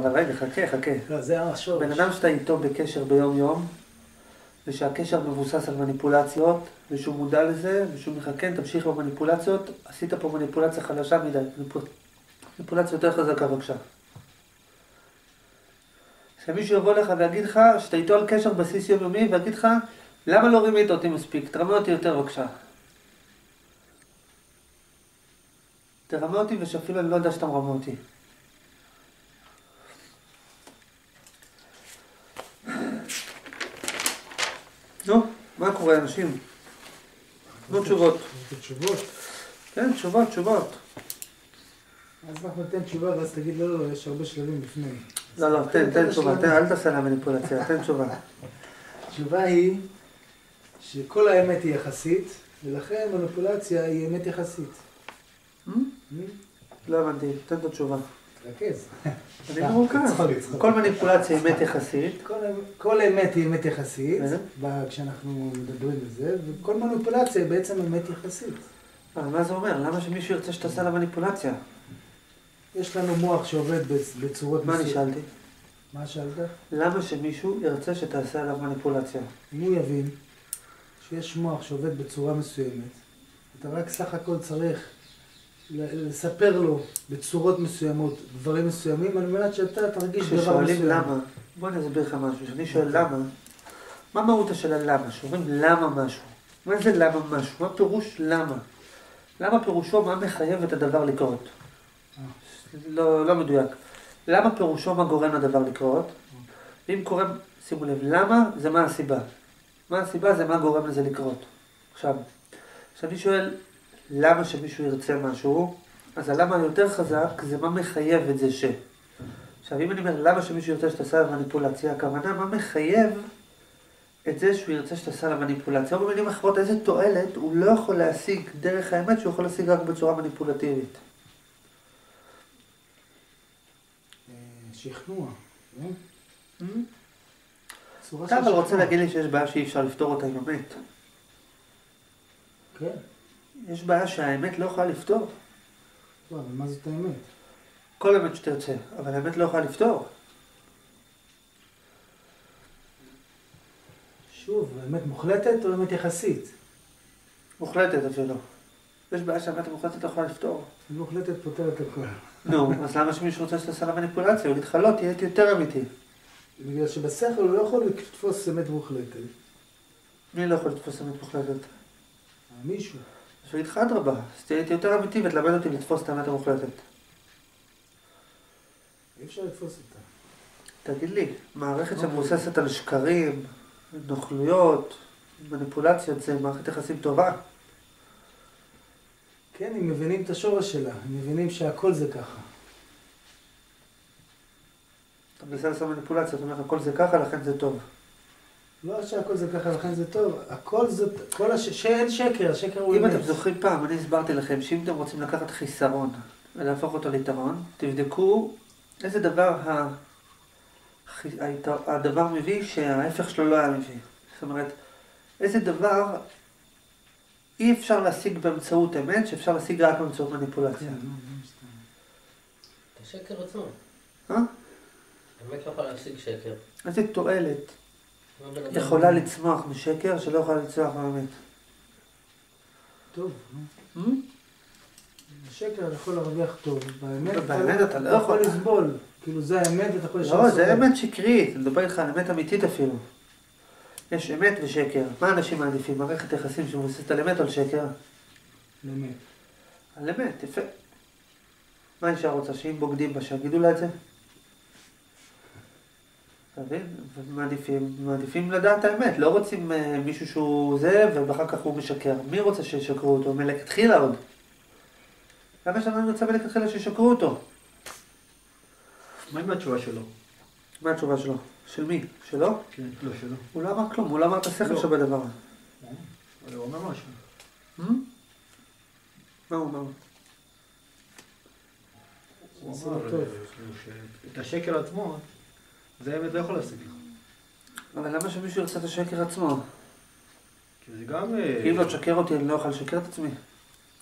אבל רגע, חכה, חכה. לא, זה השורש. בן אדם שאתה איתו בקשר ביום-יום, ושהקשר מבוסס על מניפולציות, ושהוא מודע לזה, ושהוא מחכה, תמשיך במניפולציות, עשית פה מניפולציה חלשה מדי, מניפולציה יותר חזקה בבקשה. שמישהו יבוא לך ויגיד לך, שאתה איתו על קשר בסיס יומיומי, ויגיד לך, למה לא רימית אותי מספיק? תרמה אותי יותר בבקשה. תרמה אותי ושאפילו אני לא יודע שאתה מרמה אותי. נו, מה קורה אנשים? תנו תשובות. תשובות. כן, תשובות, תשובות. אז אנחנו ניתן תשובה ואז תגיד לא, לא, יש הרבה שלבים לפני. לא, לא, תן, תן תשובה, תן, אל תעשה לה מניפולציה, תן תשובה. התשובה היא שכל האמת היא יחסית, ולכן מניפולציה היא אמת יחסית. לא הבנתי, תן את התשובה. אני מרוכז. כל מניפולציה היא אמת יחסית. כל- אמת היא אמת יחסית, אה. כשאנחנו מדברים על זה, וכל מניפולציה היא בעצם אמת יחסית. אבל מה זה אומר? למה שמישהו ירצה שתעשה לה מניפולציה? יש לנו מוח שעובד בצ- בצורות מה אני. שאלתי? מה שאלת? למה שמישהו ירצה שתעשה עליו מניפולציה? אם הוא יבין שיש מוח שעובד בצורה מסוימת, אתה רק סך הכל צריך לספר לו בצורות מסוימות דברים מסוימים, על מנת שאתה תרגיש דבר מסוים. כששואלים למה, בוא אני אסביר לך משהו. כשאני שואל למה, מה מהות השאלה למה? שאומרים למה משהו. מה זה למה משהו? מה פירוש למה? למה פירושו מה מחייב את הדבר לקרות? לא, לא מדויק. למה פירושו מה גורם לדבר לקרות? ואם קוראים, שימו לב, למה זה מה הסיבה. מה הסיבה זה מה גורם לזה לקרות. עכשיו, כשאני שואל למה שמישהו ירצה משהו, אז הלמה היותר חזק זה מה מחייב את זה ש. עכשיו, אם אני אומר למה שמישהו ירצה שתעשה עליו מניפולציה, הכוונה מה מחייב את זה שהוא ירצה שתעשה עליו מניפולציה, או במילים אחרות, איזה תועלת הוא לא יכול להשיג דרך האמת שהוא יכול להשיג רק בצורה מניפולטיבית. אה, שכנוע. צורה אתה אבל רוצה. להגיד לי שיש בעיה שאי אפשר לפתור אותה עם אמת. כן. יש בעיה שהאמת לא יכולה לפתור. לא, אבל מה זאת האמת? כל אמת שתרצה, אבל האמת לא יכולה לפתור. שוב, אמת מוחלטת או אמת יחסית? מוחלטת אפילו. יש בעיה שהאמת המוחלטת לא יכולה לפתור. מוחלטת פותרת הכל. נו, אז למה שמישהו רוצה שתעשה לה מניפולציה? הוא יגיד לך לא, תהיה יותר אמיתי. בגלל שבשכל הוא לא יכול לתפוס אמת מוחלטת. מי לא יכול לתפוס אמת מוחלטת? מישהו. אז הוא יגיד לך אדרבה, אז תהיה איתי יותר אמיתי ותלמד אותי לתפוס את האמת המוחלטת. אי אפשר לתפוס אותה. תגיד לי, מערכת אוקיי. שמבוססת על שקרים, נוכלויות, מניפולציות, זה מערכת יחסים טובה? כן, הם מבינים את השורש שלה, הם מבינים שהכל זה ככה. אתה מנסה לעשות מניפולציה, אתה אומר, הכל זה ככה, לכן זה טוב. לא שהכל זה ככה, לכן זה טוב. הכל זה, כל הש... שאין שקר, השקר הוא אם אמת. אתם זוכרים פעם, אני הסברתי לכם שאם אתם רוצים לקחת חיסרון ולהפוך אותו ליתרון, תבדקו איזה דבר ה... הדבר מביא שההפך שלו לא היה מביא. זאת אומרת, איזה דבר אי אפשר להשיג באמצעות אמת, שאפשר להשיג רק באמצעות מניפולציה. כן, נו, נו, סתם. את השקר עצמו. אה? האמת לא יכולה להשיג שקר. איזה תועלת יכולה לצמוח משקר שלא יכולה לצמוח באמת. טוב, נו. אה? שקר יכול להרוויח טוב, באמת אתה לא יכול. לסבול. כאילו זה האמת ואתה יכול לא, זה אמת שקרית, אני מדבר איתך על אמת אמיתית אפילו. יש אמת ושקר. מה אנשים מעדיפים? מערכת יחסים שמבוססת על אמת או על שקר? אמת. על אמת, יפה. מה האישה רוצה? שאם בוגדים בה, שיגידו לה את זה? מעדיפים, מעדיפים לדעת האמת, לא רוצים אה, מישהו שהוא זה, ואחר כך הוא משקר. מי רוצה שישקרו אותו? מלכתחילה עוד. למה שאני רוצה מלכתחילה שישקרו אותו? מה עם התשובה שלו? מה התשובה שלו? של מי? שלו? כן, לא שלו. הוא לא אמר כלום, הוא לא אמר את השכל לא. שבדבר. אבל הוא אומר משהו. Hmm? מה הוא אמר? הוא אמר. אה, שאת השקר עצמו, זה האמת לא יכול להשיג לך. אבל למה שמישהו ירצה את השקר עצמו? כי זה גם... אה, אם לא תשקר אותי, אני לא אוכל לשקר את עצמי.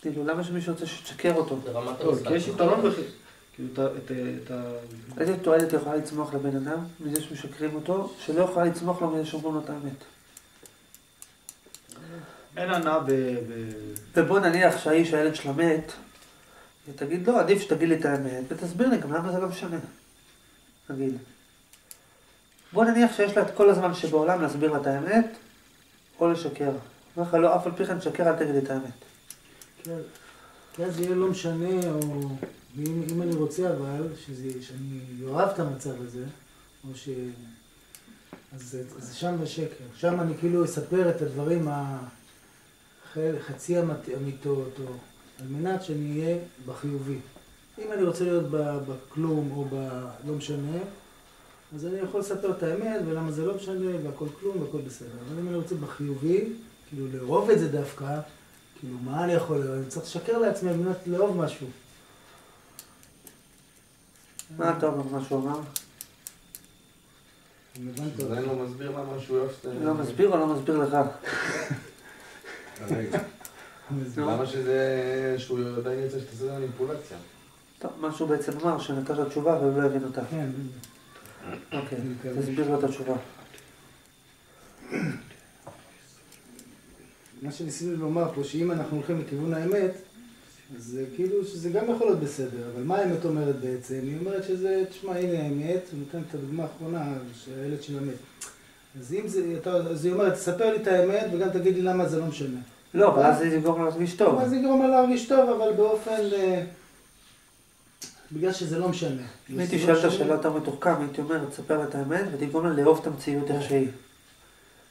כאילו, למה שמישהו ירצה שתשקר אותו? זה רמת טוב, המשחק. כי יש יתרון בכ... כאילו את ה... איזה תועלת יכולה לצמוח לבן אדם מזה שמשקרים אותו, שלא יכולה לצמוח לו מזה שאומרים לו את האמת. אין הנאה ב... ב... ובוא נניח שהאיש, הילד שלה מת, ותגיד לו, עדיף שתגיד לי את האמת, ותסביר לי גם למה זה לא משנה. נגיד. בוא נניח שיש לה את כל הזמן שבעולם להסביר לה את האמת, או לשקר. אומר לך, לא, אף על פי כן תשקר, אל תגיד לי את האמת. כן. כי אז יהיה לא משנה, או... ואם אם אני רוצה אבל, שזה, שאני אוהב את המצב הזה, או ש... אז זה, זה שם השקר. שם אני כאילו אספר את הדברים חצי אמיתות, או... על מנת שאני אהיה בחיובי. אם אני רוצה להיות בכלום, או ב... לא משנה, אז אני יכול לספר את האמת, ולמה זה לא משנה, והכל כלום, והכל בסדר. אבל אם אני רוצה בחיובי, כאילו לאהוב את זה דווקא, כאילו, מה אני יכול? אני צריך לשקר לעצמי על מנת לאהוב משהו. מה אתה אומר מה שהוא אמר? עדיין. לא מסביר למה שהוא את לא מסביר או לא מסביר לך? למה שזה... שהוא עדיין ירצה שתעשה את המניפולציה? טוב, מה שהוא בעצם אמר, שנתן לו תשובה והוא לא הבין אותה. כן, אוקיי, מקווה. תסביר לו את התשובה. מה שניסינו לומר פה, שאם אנחנו הולכים לכיוון האמת, אז כאילו שזה גם יכול להיות בסדר, אבל מה האמת אומרת בעצם? היא אומרת שזה, תשמע, הנה האמת, הוא נותן את הדוגמה האחרונה, שהילד שלה מת. אז אם זה, אתה, אז היא אומרת, תספר לי את האמת וגם תגיד לי למה זה לא משנה. לא, אבל אז זה יגרום לו להרגיש טוב. אז זה יגרום לה להרגיש טוב, אבל באופן... בגלל שזה לא משנה. אם הייתי שואל לא את משנה. השאלה יותר מתוחכם, הייתי אומר, תספר את האמת ותגרום לה לאהוב את המציאות איך שהיא.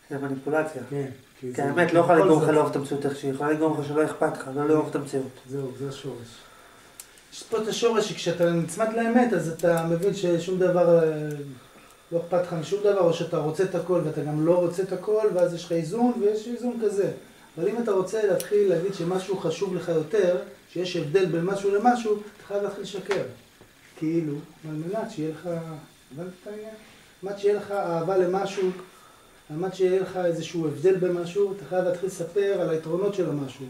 זה מניפולציה. כן. כי האמת לא יכולה לגרום לך לאהוב את המציאות איך שהיא, יכולה לגרום לך שלא אכפת לך, לא לאהוב את המציאות. זהו, זה השורש. יש פה את השורש שכשאתה נצמד לאמת, אז אתה מבין ששום דבר, אה, לא אכפת לך משום דבר, או שאתה רוצה את הכל ואתה גם לא רוצה את הכל, ואז יש לך איזון, ויש איזון כזה. אבל אם אתה רוצה להתחיל להגיד שמשהו חשוב לך יותר, שיש הבדל בין משהו למשהו, אתה חייב להתחיל לשקר. כאילו, על מנת שיהיה לך, הבנת את העניין? על שיהיה לך אהבה למשהו, על מנת שיהיה לך איזשהו הבדל במשהו, אתה חייב להתחיל לספר על היתרונות של המשהו.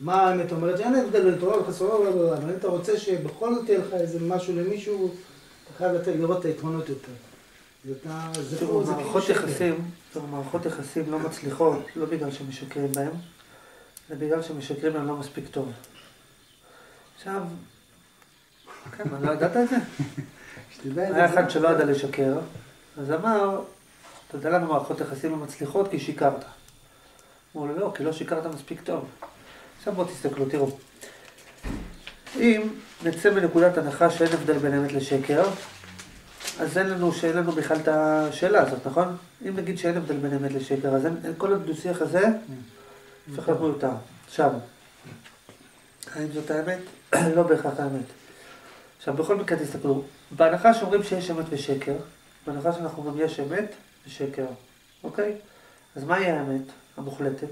מה האמת אומרת? שאין הבדל בין יתרונות וחסרונות, אבל אם אתה רוצה שבכל זאת יהיה לך איזה משהו למישהו, אתה חייב לראות את היתרונות יותר. תראו, זה מערכות. יחסים, מערכות יחסים לא מצליחות, לא בגלל שמשקרים בהם, אלא בגלל שמשקרים בהם לא מספיק טוב. עכשיו, כן, מה, לא ידעת את זה? היה. אחד שלא ידע לשקר, אז אמר, אתה יודע למה מערכות יחסים לא מצליחות? כי שיקרת. אמרו לו, לא, כי לא שיקרת מספיק טוב. עכשיו בואו תסתכלו, תראו. אם נצא מנקודת הנחה שאין הבדל בין אמת לשקר, אז אין לנו, שאין לנו בכלל את השאלה הזאת, נכון? אם נגיד שאין הבדל בין אמת לשקר, אז אין, כל הדו-שיח הזה הופך להיות מיותר. עכשיו, האם זאת האמת? לא בהכרח האמת. עכשיו, בכל מקרה תסתכלו, בהנחה שאומרים שיש אמת ושקר, בהנחה שאנחנו אומרים יש אמת ושקר, אוקיי? אז מהי האמת המוחלטת?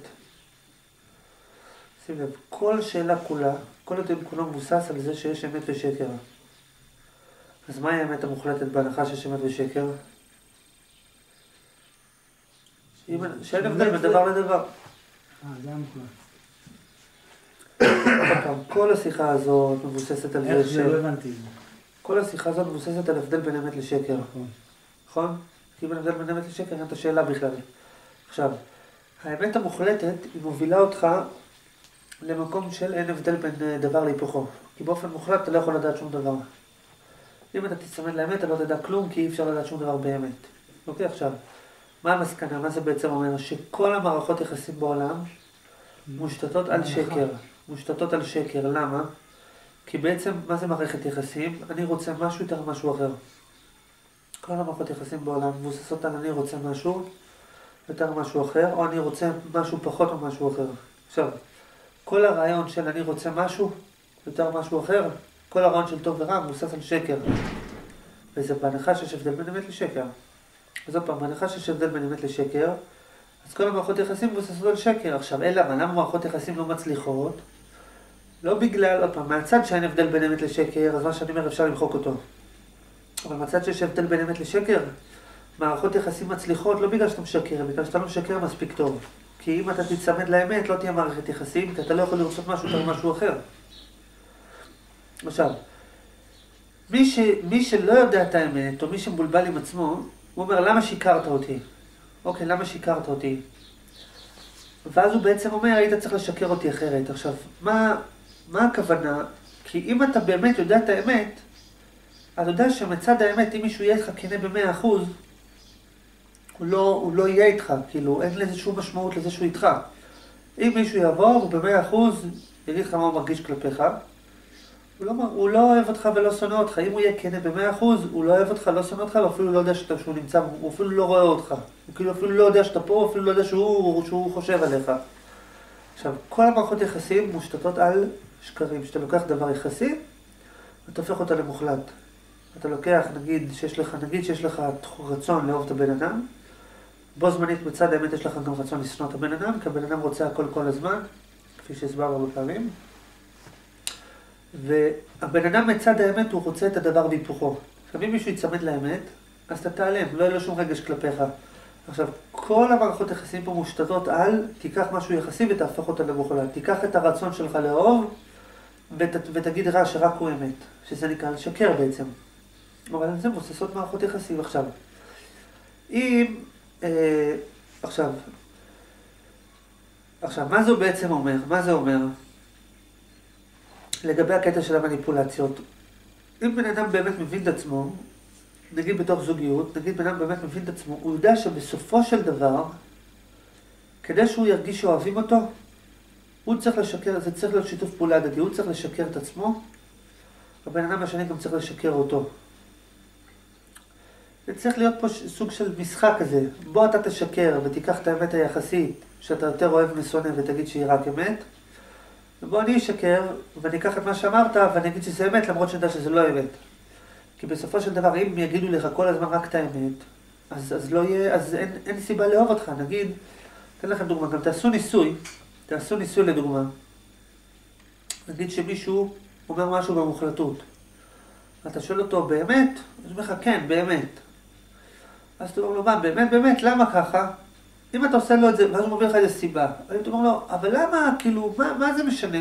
שים לב, כל שאלה כולה, כל הדיון כולו מבוסס על זה שיש אמת ושקר. אז מהי האמת המוחלטת בהנחה שיש אמת ושקר? שאין הבדל בין דבר לדבר. אה, זה היה מוחלט. עוד פעם, כל השיחה הזאת מבוססת על איך זה ש... זה? לא הבנתי. כל השיחה הזאת מבוססת על הבדל בין אמת לשקר. נכון. נכון? כי אם אין הבדל בין אמת לשקר, אין את השאלה בכלל. עכשיו, האמת המוחלטת, היא מובילה אותך למקום של אין הבדל בין אה, דבר להיפוכו. כי באופן מוחלט אתה לא יכול לדעת שום דבר. אם אתה תצמד לאמת, אתה לא תדע כלום, כי אי אפשר לדעת שום דבר באמת. אוקיי, עכשיו, מה המסקנה? מה זה בעצם אומר? שכל המערכות יחסים בעולם מושתתות על שקר. מושתתות על שקר. למה? כי בעצם, מה זה מערכת יחסים? אני רוצה משהו יותר משהו אחר. כל המערכות יחסים בעולם מבוססות על אני רוצה משהו יותר משהו אחר, או אני רוצה משהו פחות או משהו אחר. עכשיו, כל הרעיון של אני רוצה משהו יותר משהו אחר, כל הרעיון של טוב ורע מבוסס על שקר. וזה בהנחה שיש הבדל בין אמת לשקר. אז עוד פעם, בהנחה שיש הבדל בין אמת לשקר, אז כל המערכות יחסים מבוססות על שקר. עכשיו, אלא מה, למה מערכות יחסים לא מצליחות? לא בגלל, עוד פעם, מהצד שאין הבדל בין אמת לשקר, אז מה שאני אומר אפשר למחוק אותו. אבל מהצד שיש הבדל בין אמת לשקר, מערכות יחסים מצליחות לא בגלל שאתה משקר, בגלל שאתה לא משקר מספיק טוב. כי אם אתה תצמד לאמת, לא תהיה מערכת יחסים, כי אתה לא יכול לרצות משהו יותר משהו אחר. עכשיו, מי, ש, מי שלא יודע את האמת, או מי שמבולבל עם עצמו, הוא אומר, למה שיקרת אותי? אוקיי, למה שיקרת אותי? ואז הוא בעצם אומר, היית צריך לשקר אותי אחרת. עכשיו, מה, מה הכוונה? כי אם אתה באמת יודע את האמת, אתה יודע שמצד האמת, אם מישהו יהיה איתך כנה במאה אחוז, הוא לא, הוא לא יהיה איתך, כאילו, אין לזה שום משמעות לזה שהוא איתך. אם מישהו יבוא, הוא במאה אחוז יגיד לך מה הוא מרגיש כלפיך, לא, הוא לא אוהב אותך ולא שונא אותך. אם הוא יהיה כנה במאה אחוז, הוא לא אוהב אותך, לא שונא אותך, ואפילו לא יודע שאתה, שהוא נמצא, הוא אפילו לא רואה אותך. הוא כאילו אפילו לא יודע שאתה פה, הוא אפילו לא יודע שהוא, שהוא חושב עליך. עכשיו, כל המערכות יחסים מושתתות על שקרים. שאתה לוקח דבר יחסי, ואתה הופך אותה למוחלט. אתה לוקח, נגיד שיש לך, נגיד שיש לך רצון לאהוב את הבן אדם, בו זמנית מצד האמת יש לך גם רצון לשנוא את הבן אדם, כי הבן אדם רוצה הכל כל הזמן, כפי שהסברנו הרבה פעמים. והבן אדם מצד האמת הוא רוצה את הדבר בהיפוכו. עכשיו אם מישהו יצמד לאמת, אז אתה תיעלם, לא יהיה לו שום רגש כלפיך. עכשיו, כל המערכות יחסים פה מושתתות על, תיקח משהו יחסי ותהפוך אותה למוחלט. תיקח את הרצון שלך לאהוב ות, ותגיד רע שרק הוא אמת, שזה נקרא לשקר בעצם. אבל זה מבוססות מערכות יחסים עכשיו. אם, אה, עכשיו, עכשיו, מה זה בעצם אומר? מה זה אומר? לגבי הקטע של המניפולציות. אם בן אדם באמת מבין את עצמו, נגיד בתוך זוגיות, נגיד בן אדם באמת מבין את עצמו, הוא יודע שבסופו של דבר, כדי שהוא ירגיש שאוהבים אותו, הוא צריך לשקר, זה צריך להיות שיתוף פעולה הדדי, הוא צריך לשקר את עצמו, הבן אדם השני גם צריך לשקר אותו. זה צריך להיות פה סוג של משחק כזה. בוא אתה תשקר ותיקח את האמת היחסית, שאתה יותר אוהב ושונא ותגיד שהיא רק אמת, ובוא אני אשקר ואני אקח את מה שאמרת ואני אגיד שזה אמת למרות שאני יודע שזה לא אמת. כי בסופו של דבר, אם יגידו לך כל הזמן רק את האמת, אז, אז לא יהיה, אז אין, אין סיבה לאהוב אותך. נגיד, אתן לכם דוגמה, גם תעשו ניסוי, תעשו ניסוי לדוגמה. נגיד שמישהו אומר משהו במוחלטות. אתה שואל אותו, באמת? הוא אומר לך, כן, באמת. אז אתה אומר לו, מה, באמת, באמת, למה ככה? אם אתה עושה לו את זה, ואז הוא מביא לך איזה סיבה, אז אתה אומר לו, אבל למה, כאילו, מה, מה זה משנה?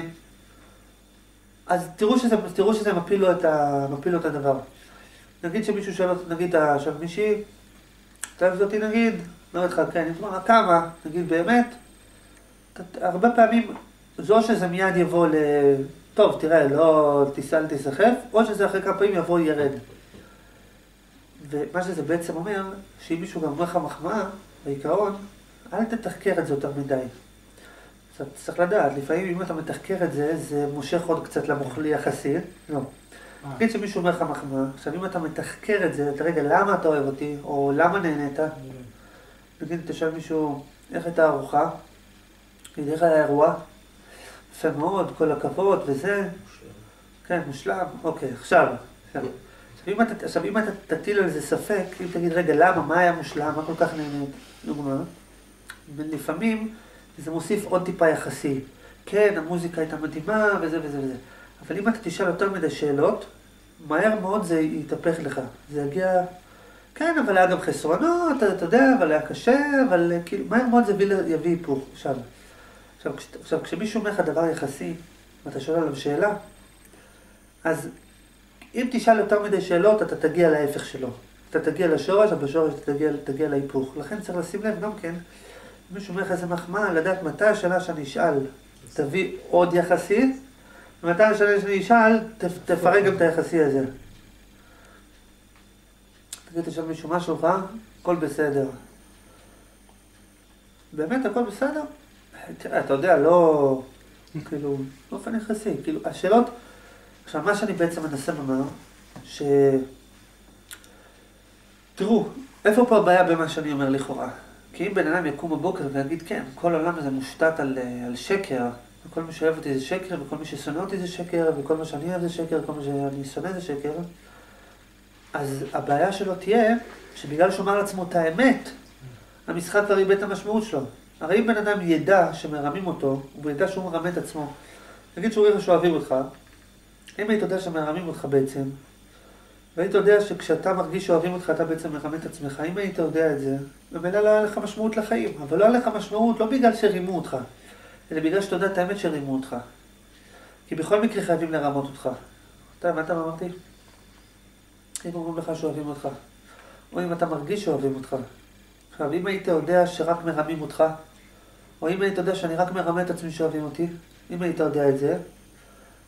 אז תראו שזה, תראו שזה מפיל לו ה, מפיל לו את הדבר. נגיד שמישהו שואל אותי, נגיד, עכשיו מישהי, אתה אוהב אותי נגיד, אומרת לך, כן, אני אומר, כמה? נגיד, באמת? הרבה פעמים, זו שזה מיד יבוא ל... טוב, תראה, לא תיסע לתיסחף, או שזה אחרי כמה פעמים יבוא ירד. ומה שזה בעצם אומר, שאם מישהו גם אומר לך מחמאה, בעיקרון, אל תתחקר את זה יותר מדי. אתה צריך לדעת, לפעמים אם אתה מתחקר את זה, זה מושך עוד קצת למוכלי יחסי. לא. נגיד שמישהו אומר לך מחמאה, עכשיו אם אתה מתחקר את זה, אתה רגע, למה אתה אוהב אותי, או למה נהנית? נגיד, אתה שואל מישהו, איך הייתה הארוחה? נגיד, איך היה האירוע? יפה מאוד, כל הכבוד וזה. כן, מושלם. אוקיי, עכשיו. עכשיו אם אתה, עכשיו, אם אתה תטיל על זה ספק, אם תגיד, רגע, למה, מה היה מושלם, מה כל כך נהנית? דוגמה. לפעמים זה מוסיף עוד טיפה יחסי. כן, המוזיקה הייתה מדהימה, וזה וזה וזה. אבל אם אתה תשאל יותר מדי שאלות, מהר מאוד זה יתהפך לך. זה יגיע... כן, אבל היה גם חסרונות, אתה, אתה יודע, אבל היה קשה, אבל כאילו, מהר מאוד זה יביא, היפוך. עכשיו, עכשיו, כש, עכשיו, כשמישהו אומר לך דבר יחסי, ואתה שואל עליו שאלה, אז אם תשאל יותר מדי שאלות, אתה תגיע להפך שלו. אתה תגיע לשורש, אבל בשורש אתה תגיע, תגיע להיפוך. לכן צריך לשים לב גם כן, מישהו אומר לך איזה מחמאה, לדעת מתי השאלה שאני אשאל תביא עוד יחסי, ומתי השאלה שאני אשאל, תפרק גם את היחסי הזה. תגיד, תשאל מישהו מה שלומך? הכל בסדר. באמת הכל בסדר? אתה יודע, לא... כאילו, באופן יחסי, כאילו, השאלות... עכשיו, מה שאני בעצם מנסה לומר, ש... תראו, איפה פה הבעיה במה שאני אומר לכאורה? כי אם בן אדם יקום בבוקר ויגיד, כן, כל העולם הזה מושתת על, על שקר, וכל מי שאוהב אותי זה שקר, וכל מי ששונא אותי זה שקר, וכל מה שאני אוהב זה שקר, וכל מה שאני שונא זה שקר, אז הבעיה שלו תהיה, שבגלל שהוא אמר לעצמו את האמת, המשחק כבר איבד את המשמעות שלו. הרי אם בן אדם ידע שמרמים אותו, הוא ידע שהוא מרמה את עצמו. נגיד שהוא רואה שאוהבים אותך, אם היית יודע שמרמים אותך בעצם, והיית יודע שכשאתה מרגיש שאוהבים אותך, אתה בעצם מרמה את עצמך, אם היית יודע את זה, ממילא לא היה לך משמעות לחיים. אבל לא היה לך משמעות לא בגלל שרימו אותך, אלא בגלל שאתה יודע את האמת שרימו אותך. כי בכל מקרה חייבים לרמות אותך. אתה הבנת מה אמרתי? אם אומרים לך שאוהבים אותך, או אם אתה מרגיש שאוהבים אותך. עכשיו, אם היית יודע שרק מרמים אותך, או אם היית יודע שאני רק מרמה את עצמי שאוהבים אותי, אם היית יודע את זה,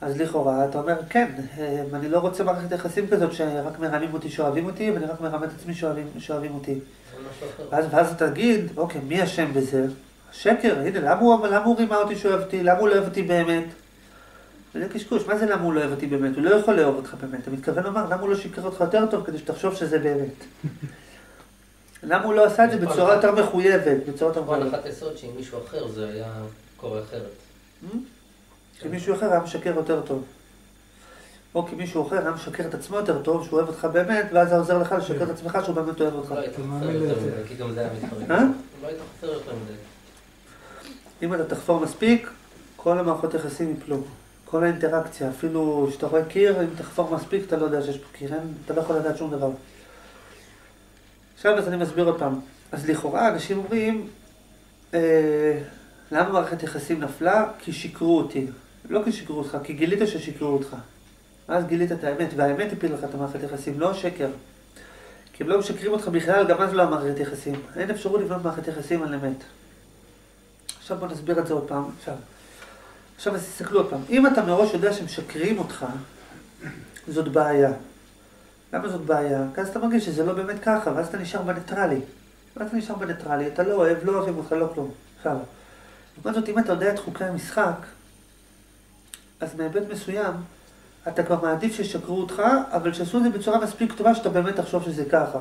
אז לכאורה אתה אומר, כן, אה, אני לא רוצה מערכת יחסים כזאת שרק מרמים אותי שאוהבים אותי, ואני רק מרמה את עצמי שאוהבים, שאוהבים אותי. ואז, ואז תגיד, אוקיי, מי אשם בזה? שקר, הנה, למה הוא, למה הוא רימה אותי שאוהב אותי? למה הוא לא אוהב אותי באמת? זה קשקוש, מה זה למה הוא לא אוהב אותי באמת? הוא לא יכול לאהוב אותך באמת. אתה מתכוון לומר, למה הוא לא שיקר אותך יותר טוב כדי שתחשוב שזה באמת? למה הוא לא עשה את זה בצורה יותר מחויבת, בצורה יותר מחויבת? הנחת יסוד שעם מישהו אחר זה היה קורה אחרת. כי מישהו אחר היה משקר יותר טוב. או כי מישהו אחר היה משקר את עצמו יותר טוב, שהוא אוהב אותך באמת, ואז זה עוזר לך לשקר את עצמך שהוא באמת אוהב אותך. לא היית אתה חופר מאמין יותר לזה. מדי, כי גם זה היה מתחרט. אה? לא היית חופר יותר מדי. אם אתה תחפור מספיק, כל המערכות יחסים יפלו. כל האינטראקציה, אפילו כשאתה רואה קיר, אם תחפור מספיק, אתה לא יודע שיש פה קיר, אתה לא יכול לדעת שום דבר. עכשיו אז אני מסביר עוד פעם. אז לכאורה אנשים אומרים, אה, למה מערכת יחסים נפלה? כי שיקרו אותי. לא כי שיקרו אותך, כי גילית ששיקרו אותך. אז גילית את האמת, והאמת הפילה לך את המערכת יחסים, לא השקר. כי הם לא משקרים אותך בכלל, גם אז לא המערכת יחסים. אין אפשרות לבנות מערכת יחסים על אמת. עכשיו בוא נסביר את זה עוד פעם. עכשיו, עכשיו אז תסתכלו עוד פעם. אם אתה מראש יודע שמשקרים אותך, זאת בעיה. למה זאת בעיה? כי אז אתה מרגיש שזה לא באמת ככה, ואז אתה נשאר בניטרלי. ואז אתה נשאר בניטרלי, אתה לא אוהב, לא אוהבים אותך, לא כלום. עכשיו, לעומת זאת, אם אתה יודע את חוקי המשחק, אז מהיבט מסוים, אתה כבר מעדיף שישקרו אותך, אבל שיעשו את זה בצורה מספיק טובה שאתה באמת תחשוב שזה ככה.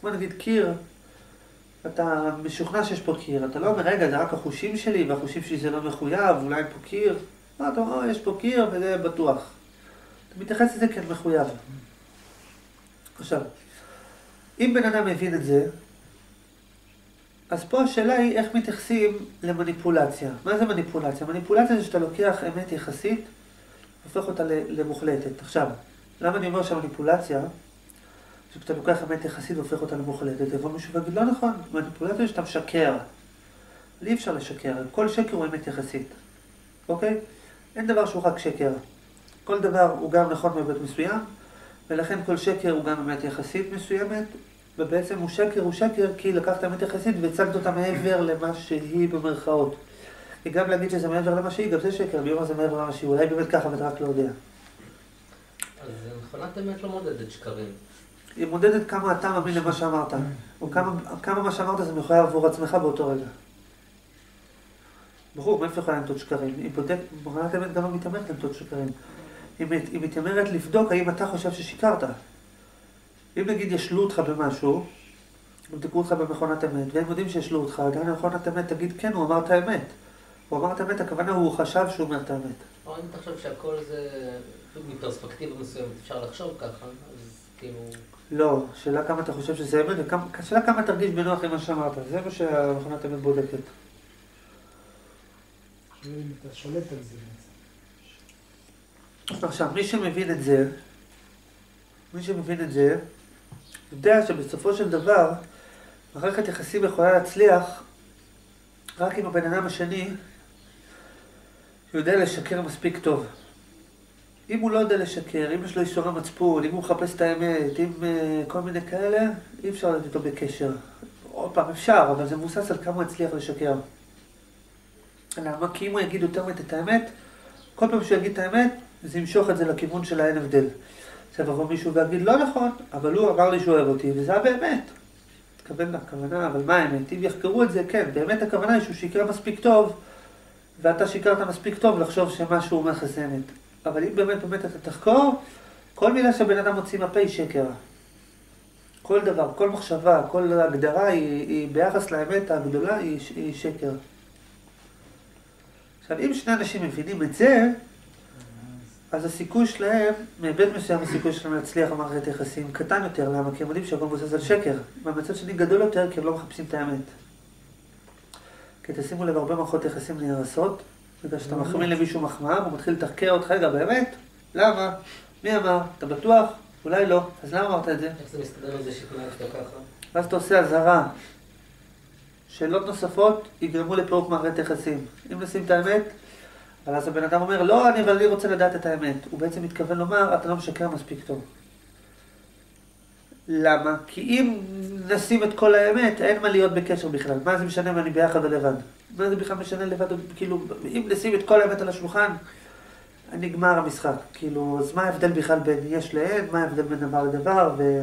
כמו נגיד קיר, אתה משוכנע שיש פה קיר, אתה לא אומר, רגע, זה רק החושים שלי, והחושים שלי זה לא מחויב, אולי פה קיר. לא, אתה אומר, "אה, יש פה קיר וזה בטוח. אתה מתייחס לזה כאל מחויב. עכשיו, אם בן אדם מבין את זה, אז פה השאלה היא איך מתייחסים למניפולציה. מה זה מניפולציה? מניפולציה זה שאתה לוקח אמת יחסית, הופך אותה למוחלטת. עכשיו, למה אני אומר שהמניפולציה, שכשאתה לוקח אמת יחסית והופך אותה למוחלטת, יבוא מישהו ויגיד, לא נכון, מניפולציה שאתה משקר. אבל אי אפשר לשקר, כל שקר הוא אמת יחסית, אוקיי? אין דבר שהוא רק שקר. כל דבר הוא גם נכון בהיבט מסוים, ולכן כל שקר הוא גם אמת יחסית מסוימת, ובעצם הוא שקר, הוא שקר כי לקחת אמת יחסית והצגת אותה מעבר למה שהיא במרכאות. כי גם להגיד שזה מעבר למה שהיא, גם זה שקר, ביום הזה מעבר למה שהיא, אולי באמת ככה ואתה רק לא יודע. אז מכונת אמת לא מודדת שקרים. היא מודדת כמה אתה מאמין למה שאמרת, או כמה, כמה מה שאמרת זה מחויב עבור עצמך באותו רגע. ברור, מאיפה יכולה לנטות שקרים? היא בודקת, מכונת אמת גם לא מתיימרת לנטות שקרים. היא, מת- היא מתיימרת לבדוק האם אתה חושב ששיקרת. אם נגיד ישלו אותך במשהו, יבדקו אותך במכונת אמת, והם יודעים שישלו אותך, עדיין מכונת אמת תגיד כן, הוא אמר את האמת. הוא אמר את האמת, הכוונה הוא חשב שהוא אומר את האמת. או אם אתה חושב שהכל זה, אפילו מפרספקטיבה מסוימת אפשר לחשוב ככה, אז כאילו... לא, שאלה כמה אתה חושב שזה אמת, ושאלה כמה תרגיש בנוח עם מה שאמרת, זה מה שהמכונת אמת בודקת. אם אתה שולט על זה. עכשיו, מי שמבין את זה, מי שמבין את זה, יודע שבסופו של דבר, מערכת יחסים יכולה להצליח רק עם הבן אדם השני שיודע לשקר מספיק טוב. אם הוא לא יודע לשקר, אם יש לו איסורי מצפון, אם הוא מחפש את האמת, אם uh, כל מיני כאלה, אי אפשר להיות איתו בקשר. עוד פעם, אפשר, אבל זה מבוסס על כמה הוא יצליח לשקר. למה? כי אם הוא יגיד יותר מאת את האמת, כל פעם שהוא יגיד את האמת, זה ימשוך את זה לכיוון של האין הבדל. עכשיו יבוא מישהו ויגיד, לא נכון, אבל הוא אמר לי שהוא אוהב אותי, וזה היה באמת. התכוון לכוונה, אבל מה האמת? אם יחקרו את זה, כן, באמת הכוונה היא שהוא שיקר מספיק טוב, ואתה שיקרת מספיק טוב לחשוב שמה שהוא אומר לך זה אמת. אבל אם באמת באמת אתה תחקור, כל מילה שבן אדם מוציא מהפה היא שקר. כל דבר, כל מחשבה, כל הגדרה היא, היא ביחס לאמת הגדולה היא, היא שקר. עכשיו, אם שני אנשים מבינים את זה, אז הסיכוי שלהם, מהיבט מסוים הסיכוי שלהם להצליח במערכת יחסים קטן יותר, למה? כי הם יודעים שהכל מבוסס על שקר. והמצד שני גדול יותר, כי הם לא מחפשים את האמת. כי תשימו לב, הרבה מערכות יחסים נהרסות, בגלל שאתה מחמיא למישהו מחמאה, והוא מתחיל לתחקר אותך, רגע, באמת? למה? מי אמר? אתה בטוח? אולי לא. אז למה אמרת את זה? איך זה מסתדר לזה שהתנהגת ככה? ואז אתה עושה אזהרה. שאלות נוספות יגרמו לפירוק מערכת יחסים. אם נשים את האמת, אבל אז הבן אדם אומר, לא, אני אבל אני רוצה לדעת את האמת. הוא בעצם מתכוון לומר, אתה לא משקר מספיק טוב. למה? כי אם נשים את כל האמת, אין מה להיות בקשר בכלל. מה זה משנה אם אני ביחד או לבד? מה זה בכלל משנה לבד? כאילו, אם נשים את כל האמת על השולחן, נגמר המשחק. כאילו, אז מה ההבדל בכלל בין יש לאין? מה ההבדל בין דבר לדבר? ו...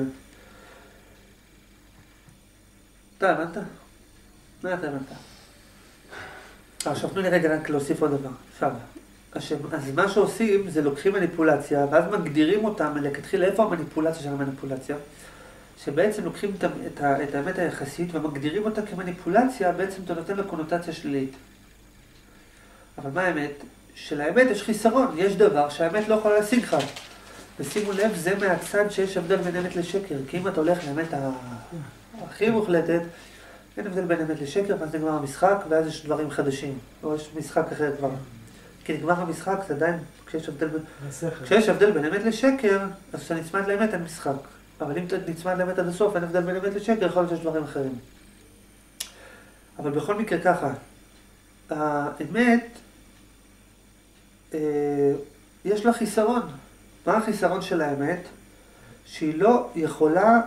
אתה הבנת? מה אתה הבנת? עכשיו תנו לי רגע רק להוסיף עוד דבר. השם, אז מה שעושים זה לוקחים מניפולציה ואז מגדירים אותה מלכתחילה, איפה המניפולציה של המניפולציה? שבעצם לוקחים את, את, את האמת היחסית ומגדירים אותה כמניפולציה, בעצם אתה נותן לה קונוטציה שלילית. אבל מה האמת? שלאמת יש חיסרון, יש דבר שהאמת לא יכולה להשיג לך. ושימו לב, זה מהצד שיש הבדל בין אמת לשקר. כי אם אתה הולך לאמת הכי מוחלטת, אין הבדל בין אמת לשקר, ואז נגמר המשחק, ואז יש דברים חדשים. או יש משחק אחר כבר. כי נגמר המשחק, זה עדיין, כשיש הבדל בין... כשיש הבדל בין אמת לשקר, אז כשאתה נצמד לאמת אין משחק. אבל אם נצמד לאמת עד הסוף, אין הבדל בין אמת לשקר, יכול להיות שיש דברים אחרים. אבל בכל מקרה ככה, האמת, אה, יש לה חיסרון. מה החיסרון של האמת? שהיא לא יכולה,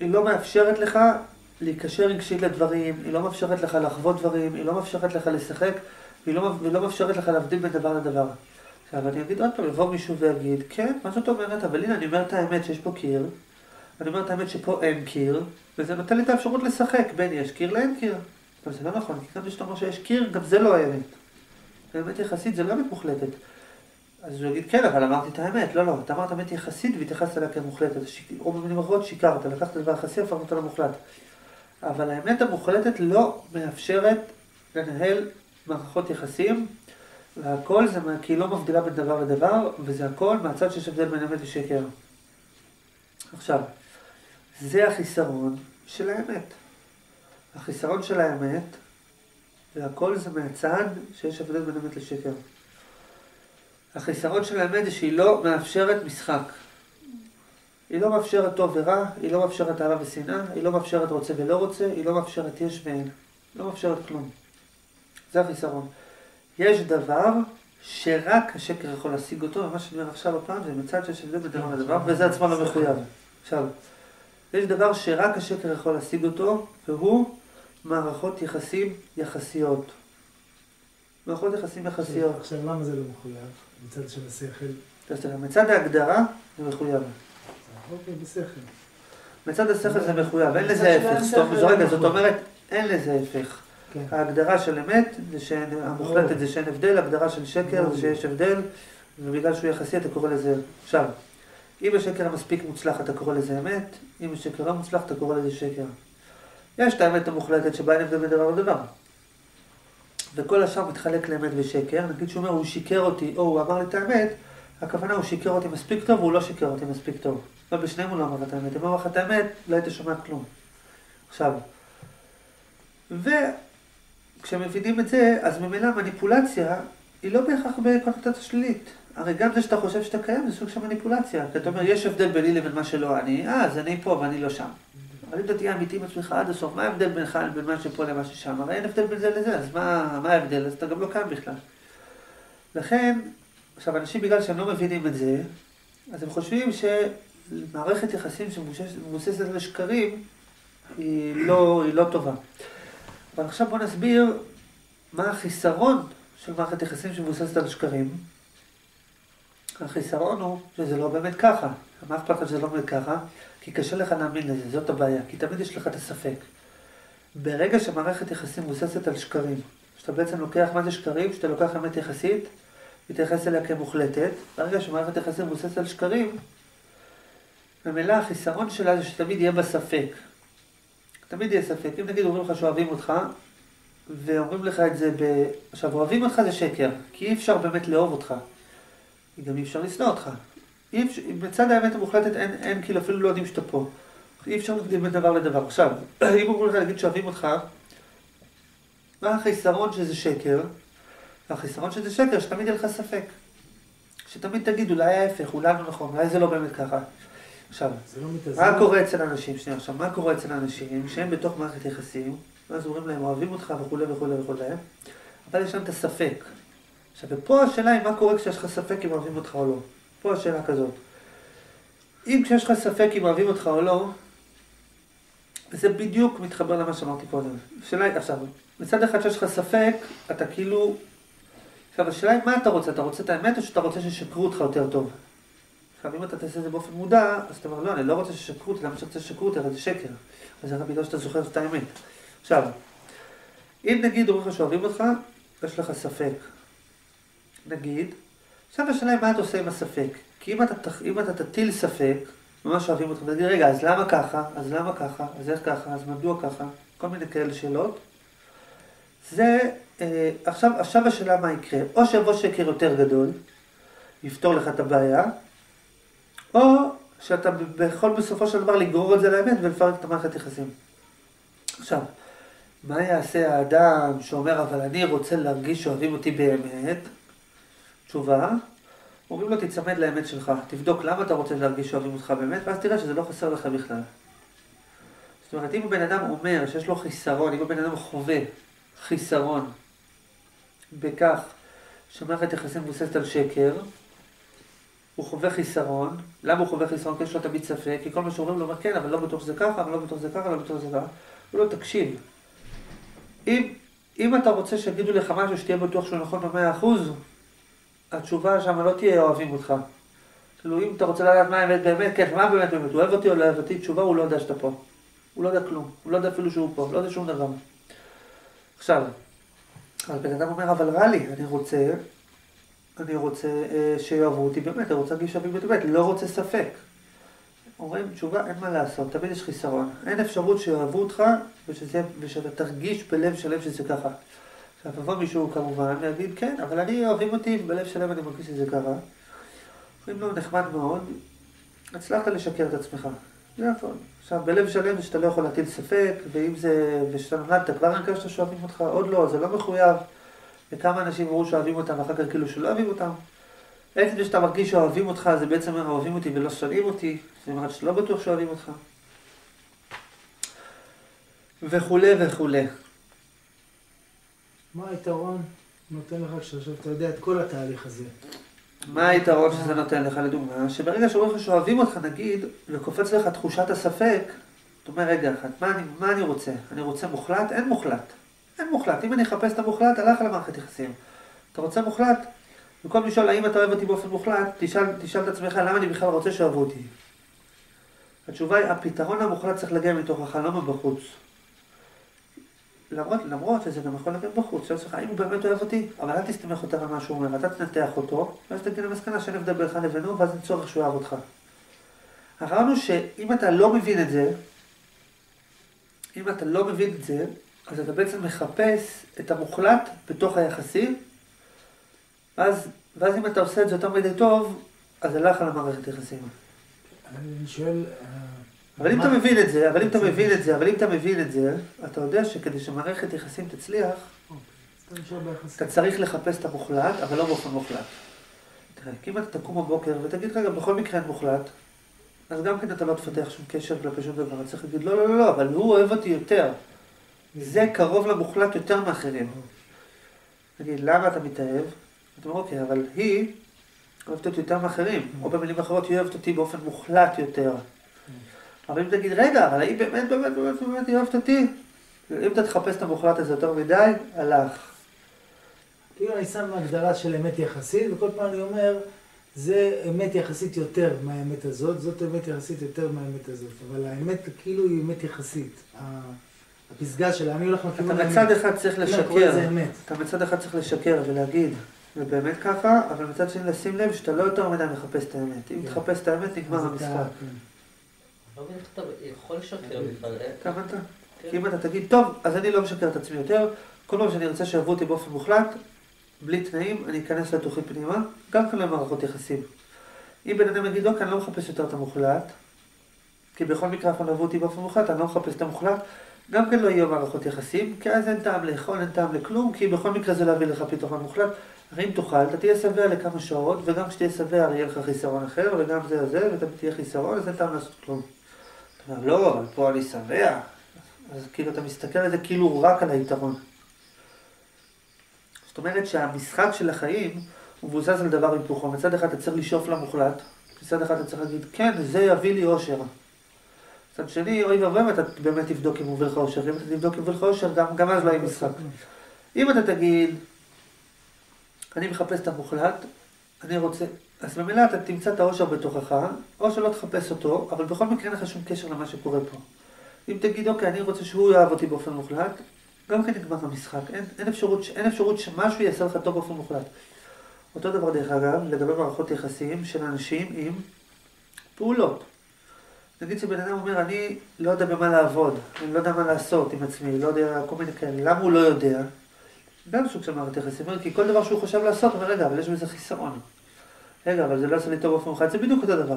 היא לא מאפשרת לך להיקשר רגשית לדברים, היא לא מאפשרת לך לחוות דברים, היא לא מאפשרת לך לשחק, והיא לא, לא מאפשרת לך להבדיל בין דבר לדבר. עכשיו אני אגיד עוד פעם, יבוא מישהו ויגיד, כן, מה זאת אומרת? אבל הנה, אני אומר את האמת שיש פה קיר, אני אומר את האמת שפה אין קיר, וזה נותן לי את האפשרות לשחק בין יש קיר לאין קיר. אבל זה לא נכון, כי גם כשאתה אומר שיש קיר, גם זה לא האמת. האמת יחסית זה לא אמת מוחלטת. אז הוא יגיד, כן, אבל אמרתי את האמת. לא, לא, אתה אמרת אמת יחסית והתייחסת אליה כמוחלטת. או במילים אחרות, שיקרת, לקחת דבר יחסי, הפכת אותו למוחלט. אבל האמת המוחלטת לא מאפשרת לנהל מערכות יחסים, והכל זה, כי היא לא מבדילה בין דבר לדבר, וזה הכל מהצד שיש הבדל בין אמת ושקר. עכשיו, זה החיסרון של האמת. החיסרון של האמת, והכל זה מהצד שיש הבדל בין אמת לשקר. החיסרון של האמת זה שהיא לא מאפשרת משחק. היא לא מאפשרת טוב ורע, היא לא מאפשרת אהבה ושנאה, היא לא מאפשרת רוצה ולא רוצה, היא לא מאפשרת יש ואין. לא מאפשרת כלום. זה החיסרון. יש דבר שרק השקר יכול להשיג אותו, ומה שאני אומר עכשיו הפעם זה מצד שיש הבדל בין דבר לדבר, וזה עצמו לא מחויב. עכשיו, יש דבר שרק השקר יכול להשיג אותו, והוא מערכות יחסים יחסיות. מערכות יחסים יחסיות. עכשיו, למה זה לא מחויב? מצד של השכל. מצד ההגדרה זה מחויב. אוקיי, בשכל. מצד השכל זה מחויב, אין לזה הפך. זאת רגע. אומרת, אין לזה הפך. כן. ההגדרה של אמת, המוחלטת זה שאין הבדל, הגדרה של שקר. זה שיש הבדל, ובגלל שהוא יחסי אתה קורא לזה, עכשיו, אם השקר המספיק מוצלח אתה קורא לזה אמת, אם השקר לא מוצלח אתה קורא לזה שקר. יש את האמת המוחלטת שבה אין הבדל בין דבר לדבר. וכל השאר מתחלק לאמת ושקר, נגיד שהוא אומר הוא שיקר אותי, או הוא אמר לי את האמת, הכוונה הוא שיקר אותי מספיק טוב, והוא לא שיקר אותי מספיק טוב. אבל בשניהם הוא לא אמר את האמת, אם הוא אמר לך את האמת, לא היית שומע כלום. עכשיו, וכשמבינים את זה, אז ממילא מניפולציה היא לא בהכרח בקונוטציה שלילית. הרי גם זה שאתה חושב שאתה קיים זה סוג של מניפולציה. כי אתה אומר, יש הבדל ביני לבין מה שלא אני, אה, אז אני פה ואני לא שם. אבל אם אתה תהיה אמיתי עם עצמך עד הסוף, מה ההבדל בינך בין מה שפה למה ששם? הרי אין הבדל בין זה לזה, אז מה, מה ההבדל? אז אתה גם לא קיים בכלל. לכן, עכשיו, אנשים בגלל שהם לא מבינים את זה, אז הם חושבים שמערכת יחסים שמבוססת על שקרים היא לא, היא לא טובה. אבל עכשיו בואו נסביר מה החיסרון של מערכת יחסים שמבוססת על שקרים. החיסרון הוא שזה לא באמת ככה. מה אכפת לך שזה לא באמת ככה? כי קשה לך להאמין לזה, זאת הבעיה. כי תמיד יש לך את הספק. ברגע שמערכת יחסים מבוססת על שקרים, שאתה בעצם לוקח, מה זה שקרים? שאתה לוקח אמת יחסית, מתייחס אליה כמוחלטת, ברגע שמערכת יחסים מבוססת על שקרים, ממילא החיסרון שלה זה שתמיד יהיה בה ספק. תמיד יהיה ספק. אם נגיד אומרים לך שאוהבים אותך, ואומרים לך את זה ב... עכשיו, אוהבים אותך זה שקר, כי אי אפשר באמת לאהוב אותך. גם אי אפשר לשנוא אותך. אפשר, בצד האמת המוחלטת אין, אין, כאילו אפילו לא יודעים שאתה פה. אי אפשר להבדיל בין דבר לדבר. עכשיו, אם אומרים לך להגיד שאוהבים אותך, מה החיסרון שזה שקר? החיסרון שזה שקר, שתמיד יהיה לך ספק. שתמיד תגיד, אולי ההפך, אולי לא נכון, אולי זה לא באמת ככה. עכשיו, לא. מה קורה אצל אנשים, שנייה עכשיו, מה קורה אצל אנשים שהם בתוך מערכת יחסים, ואז אומרים להם אוהבים אותך וכולי וכולי וכולי, אבל יש להם את הספק. עכשיו, ופה השאלה היא מה קורה כשיש לך ספק אם אוהבים אותך או לא. פה השאלה כזאת. אם כשיש לך ספק אם אוהבים אותך או לא, זה בדיוק מתחבר למה שאמרתי קודם. השאלה היא, עכשיו, מצד אחד שיש לך ספק, אתה כאילו... עכשיו, השאלה היא מה אתה רוצה? אתה רוצה את האמת או שאתה רוצה שישקרו אותך יותר טוב? עכשיו, אם אתה תעשה את זה באופן מודע, אז אתה אומר, לא, אני לא רוצה שישקרו אותי, למה שרוצה שישקרו אותי? הרי זה שקר. אז זה רק בגלל שאתה זוכר את האמת. עכשיו, אם נגיד אומרים לך שאוהבים אותך, יש לך ספק. נגיד, עכשיו השאלה היא מה אתה עושה עם הספק. כי אם אתה, אם אתה תטיל ספק, ממש אוהבים אותך, ותגיד, רגע, אז למה ככה? אז למה ככה? אז איך ככה? אז מדוע ככה? כל מיני כאלה שאלות. זה, אה, עכשיו, עכשיו השאלה מה יקרה. או שיבוא שקר יותר גדול, יפתור לך את הבעיה, או שאתה יכול בסופו של דבר לגרור את זה לאמת ולפרק את המערכת יחסים. עכשיו, מה יעשה האדם שאומר, אבל אני רוצה להרגיש שאוהבים אותי באמת? תשובה, אומרים לו, תיצמד לאמת שלך, תבדוק למה אתה רוצה להרגיש שאוהבים אותך באמת, ואז תראה שזה לא חסר לך בכלל. זאת אומרת, אם הבן אדם אומר שיש לו חיסרון, אם הבן אדם חווה חיסרון בכך שמערכת יחסים מבוססת על שקר, הוא חווה חיסרון, למה הוא חווה חיסרון? כי יש לו תמיד ספק, כי כל מה שאומרים לו, כן, אבל לא בטוח שזה ככה, אבל לא בטוח שזה ככה, לא בטוח שזה ככה. הוא לא, תקשיב, אם, אם אתה רוצה שיגידו לך משהו שתהיה בטוח שהוא נכון במאה אחוז, התשובה שם לא תהיה אוהבים אותך. כאילו, אם אתה רוצה לדעת מה האמת באמת, כן, מה באמת באמת, הוא אוהב אותי או לא אוהב אותי, תשובה, הוא לא יודע שאתה פה. הוא לא יודע כלום, הוא לא יודע אפילו שהוא פה, לא יודע שום דבר. עכשיו, אבל בן אדם אומר, אבל רע לי, אני רוצה, אני רוצה אה, שיאהבו אותי באמת, אני רוצה להרגיש אוהבים אותי באמת, לא רוצה ספק. אומרים, תשובה, אין מה לעשות, תמיד יש חיסרון. אין אפשרות שיאהבו אותך ושזה, ושאתה תרגיש בלב שלם שזה ככה. עכשיו יבוא מישהו כמובן ויגיד, כן, אבל אני אוהבים אותי, בלב שלם אני מרגיש שזה ככה. אומרים לו, נחמד מאוד, הצלחת לשקר את עצמך. זה הכל. עכשיו, בלב שלם שאתה לא יכול להטיל ספק, ואם זה, ושאתה נולדת, כבר הרגשת שאוהבים אותך, עוד לא, זה לא מחויב. וכמה אנשים אמרו שאוהבים אותם, ואחר כך כאילו שלא אוהבים אותם. בעצם זה שאתה מרגיש שאוהבים אותך, זה בעצם אומר אוהבים אותי ולא שונאים אותי, זאת אומרת שלא בטוח שאוהבים אותך. וכולי וכולי. מה היתרון נותן לך כשעכשיו אתה יודע את כל התהליך הזה? מה היתרון שזה נותן לך לדוגמה? שברגע שאומרים לך שאוהבים אותך נגיד, וקופץ לך תחושת הספק, אתה אומר רגע אחד, מה אני, מה אני רוצה? אני רוצה מוחלט? אין מוחלט. אין מוחלט. אם אני אחפש את המוחלט, הלך למערכת יחסים. אתה רוצה מוחלט? במקום לשאול האם אתה אוהב אותי באופן מוחלט, תשאל, תשאל את עצמך למה אני בכלל רוצה שאוהבו אותי. התשובה היא, הפתרון המוחלט צריך להגיע מתוך החלום מבחוץ. למרות, למרות שזה גם יכול להגיע בחוץ, שאלה שלך, האם הוא באמת אוהב אותי, אבל אל תסתמך יותר על מה שהוא אומר, אתה תנתח אותו, ואז תגיע למסקנה שאין הבדל בינך לבינו, ואז אין צורך שהוא יאהב אותך. הוא שאם אתה לא מבין את זה, אם אתה לא מבין את זה, אז אתה בעצם מחפש את המוחלט בתוך היחסים, ואז, ואז אם אתה עושה את זה יותר מדי טוב, אז הלך על המערכת יחסים. אני שואל... אה, אבל אם אתה מבין את זה, אבל אם אתה זה- מבין את זה, אבל אם אתה מבין את זה, אתה יודע שכדי שמערכת יחסים תצליח, אתה ביחסים. אתה צריך לחפש את המוחלט, אבל לא באופן מוחלט. תראה, כי אם אתה תקום בבוקר ותגיד, רגע, בכל מקרה אין מוחלט, אז גם כן אתה לא תפתח שום קשר כלפי שום דבר, אתה צריך להגיד, לא, לא, לא, לא, אבל הוא אוהב אותי יותר. זה קרוב למוחלט יותר מאחרים. תגיד, למה אתה מתאהב? אתה אומר, אוקיי, אבל היא אוהבת אותי יותר מאחרים, או במילים אחרות, היא אוהבת אותי באופן מוחלט יותר. אבל אם תגיד, רגע, אבל היא באמת, באמת, באמת, באמת, היא אוהבת אותי. אם אתה תחפש את המוחלט הזה יותר מדי, הלך. כאילו אני שם הגדרה של אמת יחסית, וכל פעם אני אומר, זה אמת יחסית יותר מהאמת הזאת, זאת אמת יחסית יותר מהאמת הזאת. אבל האמת כאילו היא אמת יחסית. הפסגה שלה, אני הולך אתה לכיוון האמת. מצד אחד צריך לשקר. אתה מצד אחד צריך לשקר ולהגיד, זה באמת ככה, אבל מצד שני לשים לב שאתה לא יותר מדי מחפש את האמת. אם כן. תחפש את האמת, נגמר אתה- המשחק. כן. לא מבין איך אתה יכול לשקר בכלל. אה? ככה אתה? כן. כי אם אתה תגיד, טוב, אז אני לא משקר את עצמי יותר, כל פעם שאני ארצה שאהבו אותי באופן מוחלט, בלי תנאים, אני אכנס לתוכי פנימה, גם כאן למערכות יחסים. אם בן אדם יגיד, אוקיי, אני לא מחפש יותר את המוחלט, כי בכל מקרה אף פעם לא אהבו אותי באופן מוחלט, אני לא מחפש את המוחלט, גם כן לא יהיו מערכות יחסים, כי אז אין טעם לאכול, אין טעם לכלום, כי בכל מקרה זה לא יביא לך פתרון מוחלט. הרי אם תאכל, אתה תהיה שבע לכמה שעות, וגם כשתהיה שבע יהיה לך חיסרון אחר, וגם זה וזה, ואתה תהיה חיסרון, אז אין טעם לעשות כלום. אתה אומר, לא, אבל פה אני שבע. אז כאילו אתה מסתכל על זה כאילו רק על היתרון. זאת אומרת שהמשחק של החיים הוא מבוסס על דבר היפוכו. מצד אחד אתה צריך לשאוף למוחלט, מצד אחד אתה צריך להגיד, כן, זה יביא לי אושר. מצד שני, אוי ואבוי אם אתה באמת תבדוק אם הוא מביא לך אושר. אם אתה תבדוק אם הוא מביא לך אושר, גם, גם אז לא יהיה משחק. אם אתה תגיד, אני מחפש את המוחלט, אני רוצה, אז ממילא אתה תמצא את האושר בתוכך, או שלא תחפש אותו, אבל בכל מקרה אין לך שום קשר למה שקורה פה. אם תגיד, אוקיי, אני רוצה שהוא יאהב אותי באופן מוחלט, גם כן נגמר המשחק. אין, אין, אפשרות, אין אפשרות שמשהו יעשה לך טוב באופן מוחלט. אותו דבר דרך אגב, לגבי מערכות יחסים של אנשים עם פעולות. נגיד שבן אדם אומר, אני לא יודע במה לעבוד, אני לא יודע מה לעשות עם עצמי, לא יודע, כל מיני כאלה. למה הוא לא יודע? גם סוג של מערכת יחסים, כי כל דבר שהוא חושב לעשות, אומר, רגע, אבל יש בזה חיסרון. רגע, אבל זה לא יעשה לי טוב באופן מוחלט, זה בדיוק אותו דבר.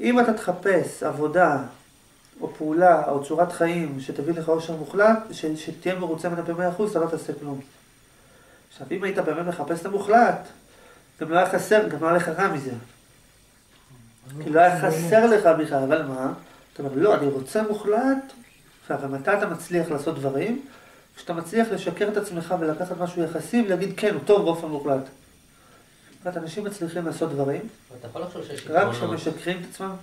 אם אתה תחפש עבודה, או פעולה, או צורת חיים, שתביא לך אושר מוחלט, ש- שתהיה מרוצה ממנה במאה אחוז, אתה לא תעשה כלום. עכשיו, אם היית באמת מחפש את המוחלט, גם לא היה חסר, גם לא היה לך רע מזה. כי לא היה חסר לך בכלל, אבל מה? אתה אומר, לא, אני רוצה מוחלט, עכשיו, ומתי אתה מצליח לעשות דברים? כשאתה מצליח לשקר את עצמך ולקחת משהו יחסי ולהגיד, כן, הוא טוב באופן מוחלט. זאת אומרת, אנשים מצליחים לעשות דברים, רק. כשמשקרים את עצמם?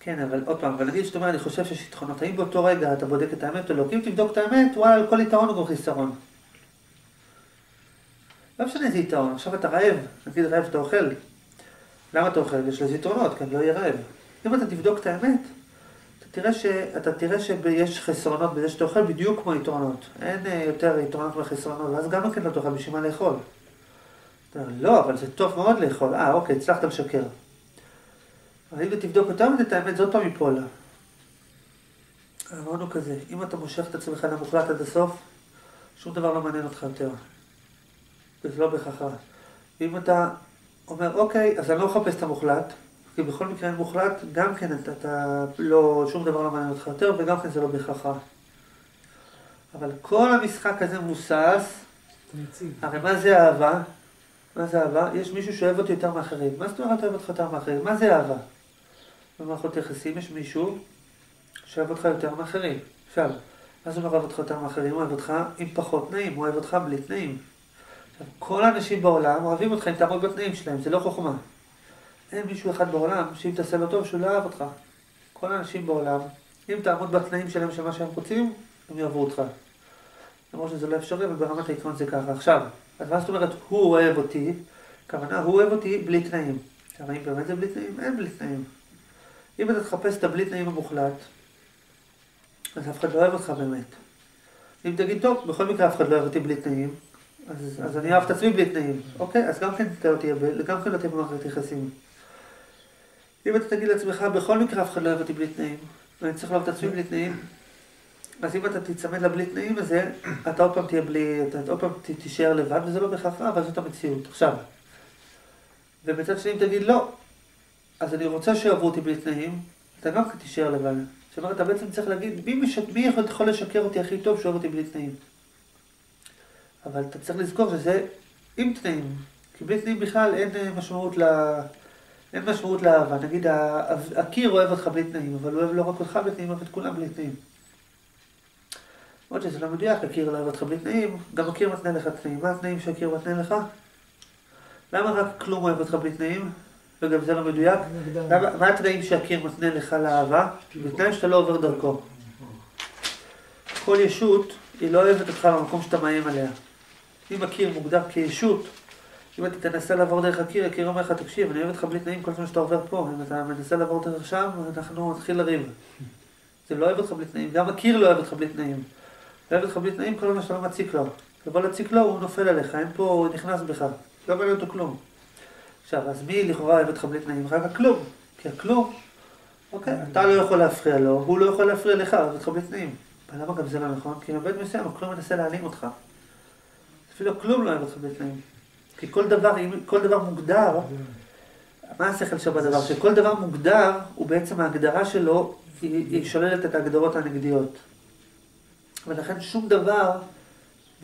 כן, אבל עוד פעם, אבל נגיד שאתה אומר, אני חושב שיש יתרונות, האם באותו רגע אתה בודק את האמת או לא? כי אם תבדוק את האמת, וואלה, על כל יתרון הוא גם חיסרון. לא משנה איזה יתרון, עכשיו אתה רעב, נגיד רעב אתה אוכל. למה אתה אוכל? יש לזה יתרונות, כי אני לא אהיה. אם אתה תבדוק את האמת, אתה תראה, ש... אתה תראה שיש חסרונות בזה שאתה אוכל בדיוק כמו יתרונות. אין אה, יותר יתרונות מחסרונות, ואז גם כן לא תאכל בשביל מה לאכול. אתה לא, אבל זה טוב מאוד לאכול. אה, אוקיי, הצלחת לשקר. אבל אם תבדוק יותר מדי את האמת, זה עוד פעם ייפול הוא כזה, אם אתה מושך את עצמך למוחלט עד הסוף, שום דבר לא מעניין אותך יותר. וזה לא בהכרח רע. ואם אתה אומר, אוקיי, אז אני לא מחפש את המוחלט, כי בכל מקרה אין מוחלט, גם כן אתה, אתה לא, שום דבר לא מעניין אותך יותר, וגם כן זה לא בהכרח רע. אבל כל המשחק הזה מבוסס, מציג. הרי מה זה אהבה? מה זה אהבה? יש מישהו שאוהב אותי יותר מאחרים. מה זאת אומרת אוהב אותך יותר מאחרים? מה זה אהבה? במערכות יחסים יש מישהו שאוהב אותך יותר מאחרים. עכשיו, מה זה אומר אוהב אותך יותר מאחרים? הוא אוהב אותך עם פחות תנאים, הוא אוהב אותך בלי תנאים. עכשיו, כל האנשים בעולם אוהבים אותך אם תעמוד בתנאים שלהם, זה לא חוכמה. אין מישהו אחד בעולם שאם תעשה לו טוב שהוא לא אוהב אותך. כל האנשים בעולם, אם תעמוד בתנאים שלהם של מה שהם רוצים, הם יאהבו אותך. למרות שזה לא אפשרי, אבל ברמת העיקרון זה ככה. עכשיו, אז מה זאת אומרת, הוא אוהב אותי? הכוונה, הוא אוהב אותי בלי תנאים. עכשיו, האם באמת זה בלי תנאים? אין בלי תנאים. אם אתה תחפש את הבלי תנאים המוחלט, אז אף אחד לא אוהב אותך באמת. אם תגיד, טוב, בכל מקרה אף אחד לא אוהב אותי בלי תנאים, אז, אני אוהב את עצמי בלי תנאים. אוקיי, אז גם כן אתה לא תהיה, ב- גם כן תהיה במערכת יחסים. אם אתה תגיד לעצמך, בכל מקרה אף אחד לא אוהב אותי בלי תנאים, ואני צריך לאהוב את עצמי בלי תנאים, אז אם אתה תיצמד לבלי תנאים הזה, אתה עוד פעם תהיה בלי, אתה עוד פעם תישאר לבד, וזה לא בהכרח רע, אבל זאת המציאות. עכשיו, ומצד שני אם תגיד לא, אז אני רוצה שיאהבו אותי בלי תנאים, אתה גם כן תישאר לבד. זאת אומרת, אתה בעצם צריך להגיד, מי. מי יכול לשקר אותי הכי טוב שאוהב אותי בלי תנאים? אבל אתה צריך לזכור שזה עם תנאים, כי בלי תנאים בכלל אין אה, משמעות ל... אין משמעות לאהבה. נגיד, הקיר אוהב אותך בלי תנאים, אבל הוא אוהב לא רק אותך בלי תנאים, אוהב את כולם בלי תנאים. למרות שזה לא מדויק, הקיר לא אוהב אותך בלי תנאים, גם הקיר מתנה לך תנאים. מה התנאים שהקיר מתנה לך? למה רק כלום אוהב אותך בלי תנאים? וגם זה לא מדויק. למה, מה התנאים שהקיר מתנה לך לאהבה? בתנאי שאתה לא עובר דרכו. כל ישות, היא לא אוהבת אותך במקום שאתה מאיים עליה. אם הקיר מוגדר כישות, אם אתה תנסה לעבור דרך הקיר, הקיר אומר לך, תקשיב, אני אוהב אותך בלי תנאים כל זמן שאתה עובר פה. אם אתה מנסה לעבור דרך שם, אנחנו נתחיל לריב. זה לא אוהב אותך בלי תנאים. גם הקיר לא אוהב אותך בלי תנאים. לא אוהב אותך בלי תנאים כל הזמן שאתה לא מציק לו. תבוא להציק לו, הוא נופל עליך, אין פה, הוא נכנס בך. לא מעניין אותו כלום. עכשיו, אז מי לכאורה אוהב אותך בלי תנאים? רק הכלום. כי הכלום, אוקיי, אתה לא יכול להפריע לו, הוא לא יכול להפריע לך, אוהב אותך בלי תנאים. למה גם זה לא נכון? כי בבית מסוים הכלום מנסה להעלים אותך. אפילו כלום לא אוהב אותך בלי תנאים. כי כל דבר, אם כל דבר מוגדר, מה השכל שבדבר? שכל דבר מוגדר, הוא בעצם ההגדרה שלו, היא, היא שוללת את ההגדרות הנגדיות. ולכן שום דבר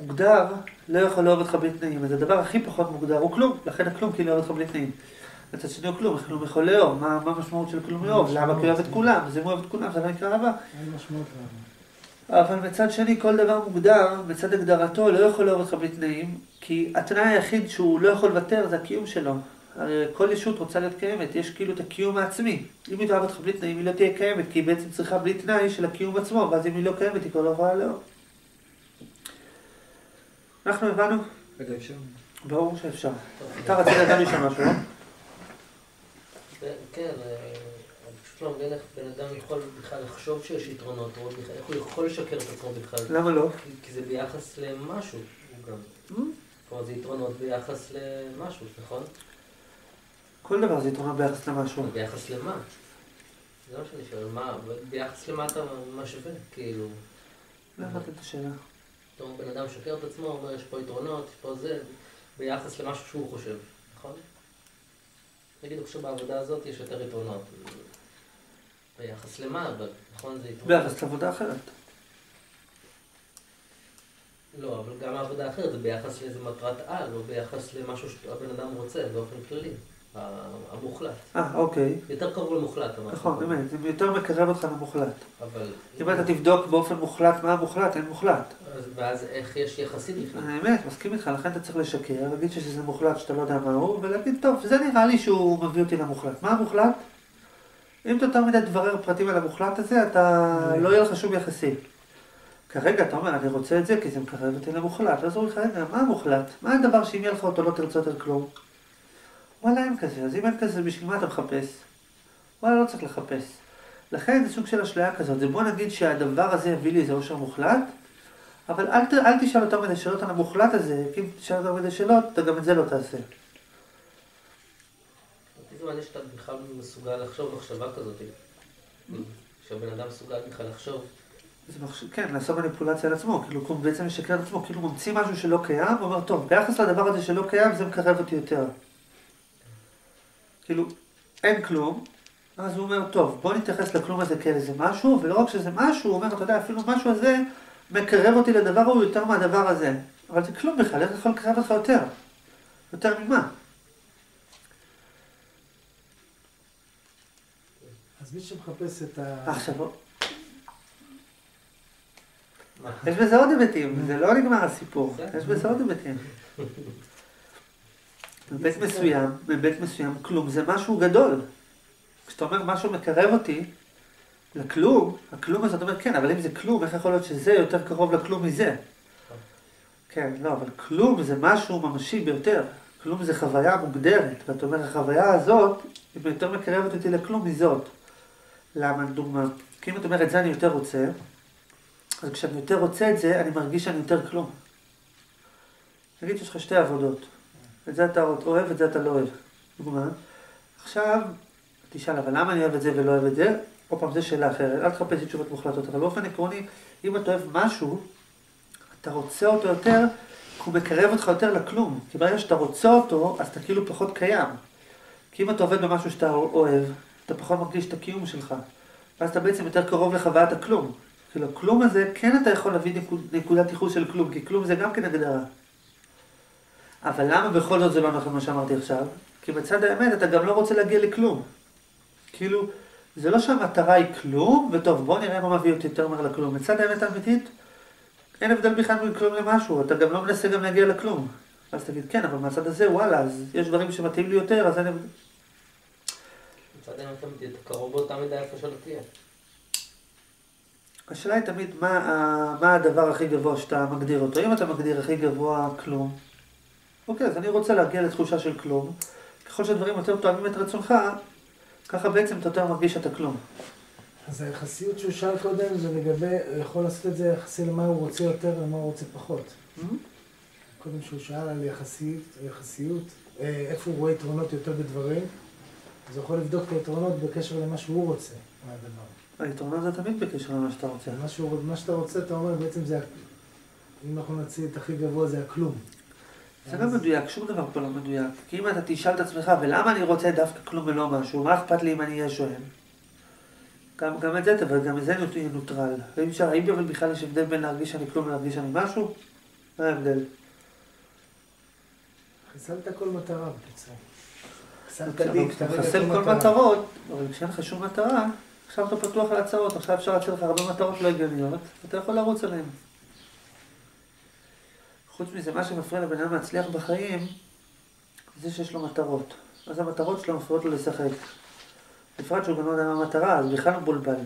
מוגדר לא יכול לאהוב אותך בלי תנאים. אז הדבר הכי פחות מוגדר הוא כלום, לכן הכלום כאילו אוהב אותך בלי תנאים. מצד שני הוא כלום, כלום יכול לאהוב? מה המשמעות של כלום לאהוב? למה כי הוא אוהב את כולם? אז אם הוא אוהב את כולם, זה לא נקרא אהבה. אין משמעות לאהבה. אבל מצד שני, כל דבר מוגדר, מצד הגדרתו, לא יכול לאהוב אותך בלי תנאים, כי התנאי היחיד שהוא לא יכול לוותר זה הקיום שלו. הרי כל ישות רוצה להיות קיימת, יש כאילו את הקיום העצמי. אם היא תאהב אותך בלי תנאים, היא לא תהיה קיימת, כי היא בעצם צריכה בלי תנאי של הקיום עצמו, ואז אם היא לא קיימת, היא כבר לא יכולה לאהוב. אנחנו הבנו? רגע, אפשר? ברור שאפשר. אתה רצית גם לשאול משהו, לא? כן, פשוט לא איך בן אדם יכול בכלל לחשוב שיש יתרונות, איך הוא יכול לשקר את עצמו בכלל. למה לא? כי- זה ביחס למשהו גם. Hmm? כלומר, זה יתרונות ביחס למשהו, נכון? כל דבר זה יתרונות ביחס למשהו. ביחס למה? זה מה שאני שואל, מה, ביחס למה אתה משווה? כאילו, לא הבנתי את השאלה. אומר, בן אדם משקר את עצמו, אומר, יש פה יתרונות, יש פה זה, ביחס למשהו שהוא חושב, נכון? נגיד, חושב בעבודה הזאת יש יותר יתרונות. ביחס למה, אבל, נכון? זה יתרונות. ביחס לעבודה אחרת. לא, אבל גם העבודה האחרת זה ביחס לאיזה מטרת על, או ביחס למשהו שהבן אדם רוצה באופן כללי, המוחלט. אה, אוקיי. יותר קרוב למוחלט, אמרתי. נכון, אמת. זה יותר מקרב אותך למוחלט. אבל... אם אתה תבדוק באופן מוחלט מה המוחלט, אין מוחלט. אז- ואז איך יש יחסית בכלל? האמת, מסכים איתך, לכן אתה צריך לשקר, להגיד שזה מוחלט שאתה לא יודע מה הוא, ולהגיד, טוב, זה נראה לי שהוא מביא אותי למוחלט. מה המוחלט? אם אתה יותר מדי תברר פרטים על המוחלט הזה, אתה לא יהיה לך שום יחסי. כרגע אתה אומר, אני רוצה את זה כי זה מקרב אותי למוחלט. אז אומרים לך, מה המוחלט? מה הדבר שאם יהיה לך אותו לא תרצה יותר כלום? וואלה, אין כזה. אז אם אין כזה, בשביל מה אתה מחפש? וואלה, לא צריך לחפש. לכן זה סוג של אשליה כזאת. זה בוא נגיד שהדבר הזה יביא לי איזה אושר מוחלט, אבל אל, ת- אל תשאל יותר מדי שאלות על המוחלט הזה, כי אם תשאל יותר מדי שאלות, אתה גם את זה לא תעשה. מעניין שאתה בכלל מסוגל לחשוב מחשבה כזאת. שהבן אדם מסוגל בכלל לחשוב. זה מחש... כן, לעשות מניפולציה על עצמו, כאילו הוא בעצם משקר על עצמו, כאילו הוא ממציא משהו שלא קיים, ואומר, טוב, ביחס לדבר הזה שלא קיים, זה מקרב אותי יותר. כאילו, אין כלום, אז הוא אומר, טוב, בוא נתייחס לכלום הזה כאל איזה משהו, ולא רק שזה משהו, הוא אומר, אתה יודע, אפילו משהו הזה מקרב אותי לדבר ההוא יותר מהדבר הזה. אבל זה כלום בכלל, איך יכול לקרב אותך יותר? יותר ממה? מי שמחפש את ה... עכשיו, מה? יש בזה עוד היבטים, זה לא נגמר הסיפור. יש בזה עוד היבטים. בבית מסוים, בבית מסוים, כלום זה משהו גדול. כשאתה אומר משהו מקרב אותי לכלום, הכלום הזה, אתה אומר, כן, אבל אם זה כלום, איך יכול להיות שזה יותר קרוב לכלום מזה? כן, לא, אבל כלום זה משהו ממשי ביותר. כלום זה חוויה מוגדרת, ואתה אומר, החוויה הזאת, היא יותר מקרבת אותי לכלום מזאת. למה, לדוגמה? כי אם את זה אני יותר רוצה, אז כשאני יותר רוצה את זה, אני מרגיש שאני יותר כלום. נגיד שיש לך שתי עבודות. את זה אתה אוהב, את זה אתה לא אוהב. דוגמה. עכשיו, תשאל, אבל למה אני אוהב את זה ולא אוהב את זה? עוד פעם, זו שאלה אחרת. אל תחפש לי תשובות מוחלטות. אבל באופן עקרוני, אם אתה אוהב משהו, אתה רוצה אותו יותר, כי הוא מקרב אותך יותר לכלום. כי ברגע שאתה רוצה אותו, אז אתה כאילו פחות קיים. כי אם אתה עובד במשהו שאתה אוהב, אתה פחות מרגיש את הקיום שלך. ואז אתה בעצם יותר קרוב לחוויית הכלום. כאילו, הכלום הזה, כן אתה יכול להביא נקוד, נקודת ייחוס של כלום, כי כלום זה גם כן הגדרה. אבל למה בכל זאת זה לא נכון מה שאמרתי עכשיו? כי בצד האמת אתה גם לא רוצה להגיע לכלום. כאילו, זה לא שהמטרה היא כלום, וטוב, בוא נראה מה מביא אותי יותר מהר לכלום. בצד האמת האמיתית, אין הבדל בכלל בין כלום למשהו, אתה גם לא מנסה גם להגיע לכלום. אז תגיד, כן, אבל מהצד הזה, וואלה, אז יש דברים שמתאים לי יותר, אז הבדל. מצד האמת אמיתי, אתה קרוב באותה מידה איפה שלא תהיה. השאלה היא תמיד מה, מה הדבר הכי גבוה שאתה מגדיר אותו. אם אתה מגדיר הכי גבוה כלום, אוקיי, אז אני רוצה להגיע לתחושה של כלום. ככל שהדברים יותר תואמים את רצונך, ככה בעצם אתה יותר מרגיש שאתה כלום. אז היחסיות שהוא שאל קודם זה לגבי, הוא יכול לעשות את זה יחסי למה הוא רוצה יותר ולמה הוא רוצה פחות. קודם שהוא שאל על יחסיות, יחסיות, אה, איפה הוא רואה יתרונות יותר בדברים, אז הוא יכול לבדוק את היתרונות בקשר למה שהוא רוצה מהדבר. היתרונות זה תמיד בקשר למה שאתה רוצה. מה, שהוא, מה שאתה רוצה, אתה אומר, בעצם זה, אם אנחנו נציל את הכי גבוה, זה הכלום. זה לא מדויק, שום דבר פה לא מדויק. כי אם אתה תשאל את עצמך, ולמה אני רוצה דווקא כלום ולא משהו, מה אכפת לי אם אני אהיה שואל? גם, גם את זה תבוא, גם את זה יהיה נוטרל. האם האם בכלל יש הבדל בין להרגיש שאני כלום ולהרגיש שאני משהו? מה ההבדל? חיסלת כל מטרה בקיצור. חיסלת אבל לי, כשאתה כרגע מחסל כל מטרה. מטרות, אבל כשאין לך שום מטרה, עכשיו אתה פתוח על הצעות, עכשיו אפשר להציע לך הרבה מטרות לא הגיוניות, ואתה יכול לרוץ עליהן. חוץ מזה, מה שמפריע לבן אדם להצליח בחיים, זה שיש לו מטרות. אז המטרות שלו מפריעות לו לשחק. בפרט שהוא גם לא יודע מה המטרה, אז בכלל מבולבל.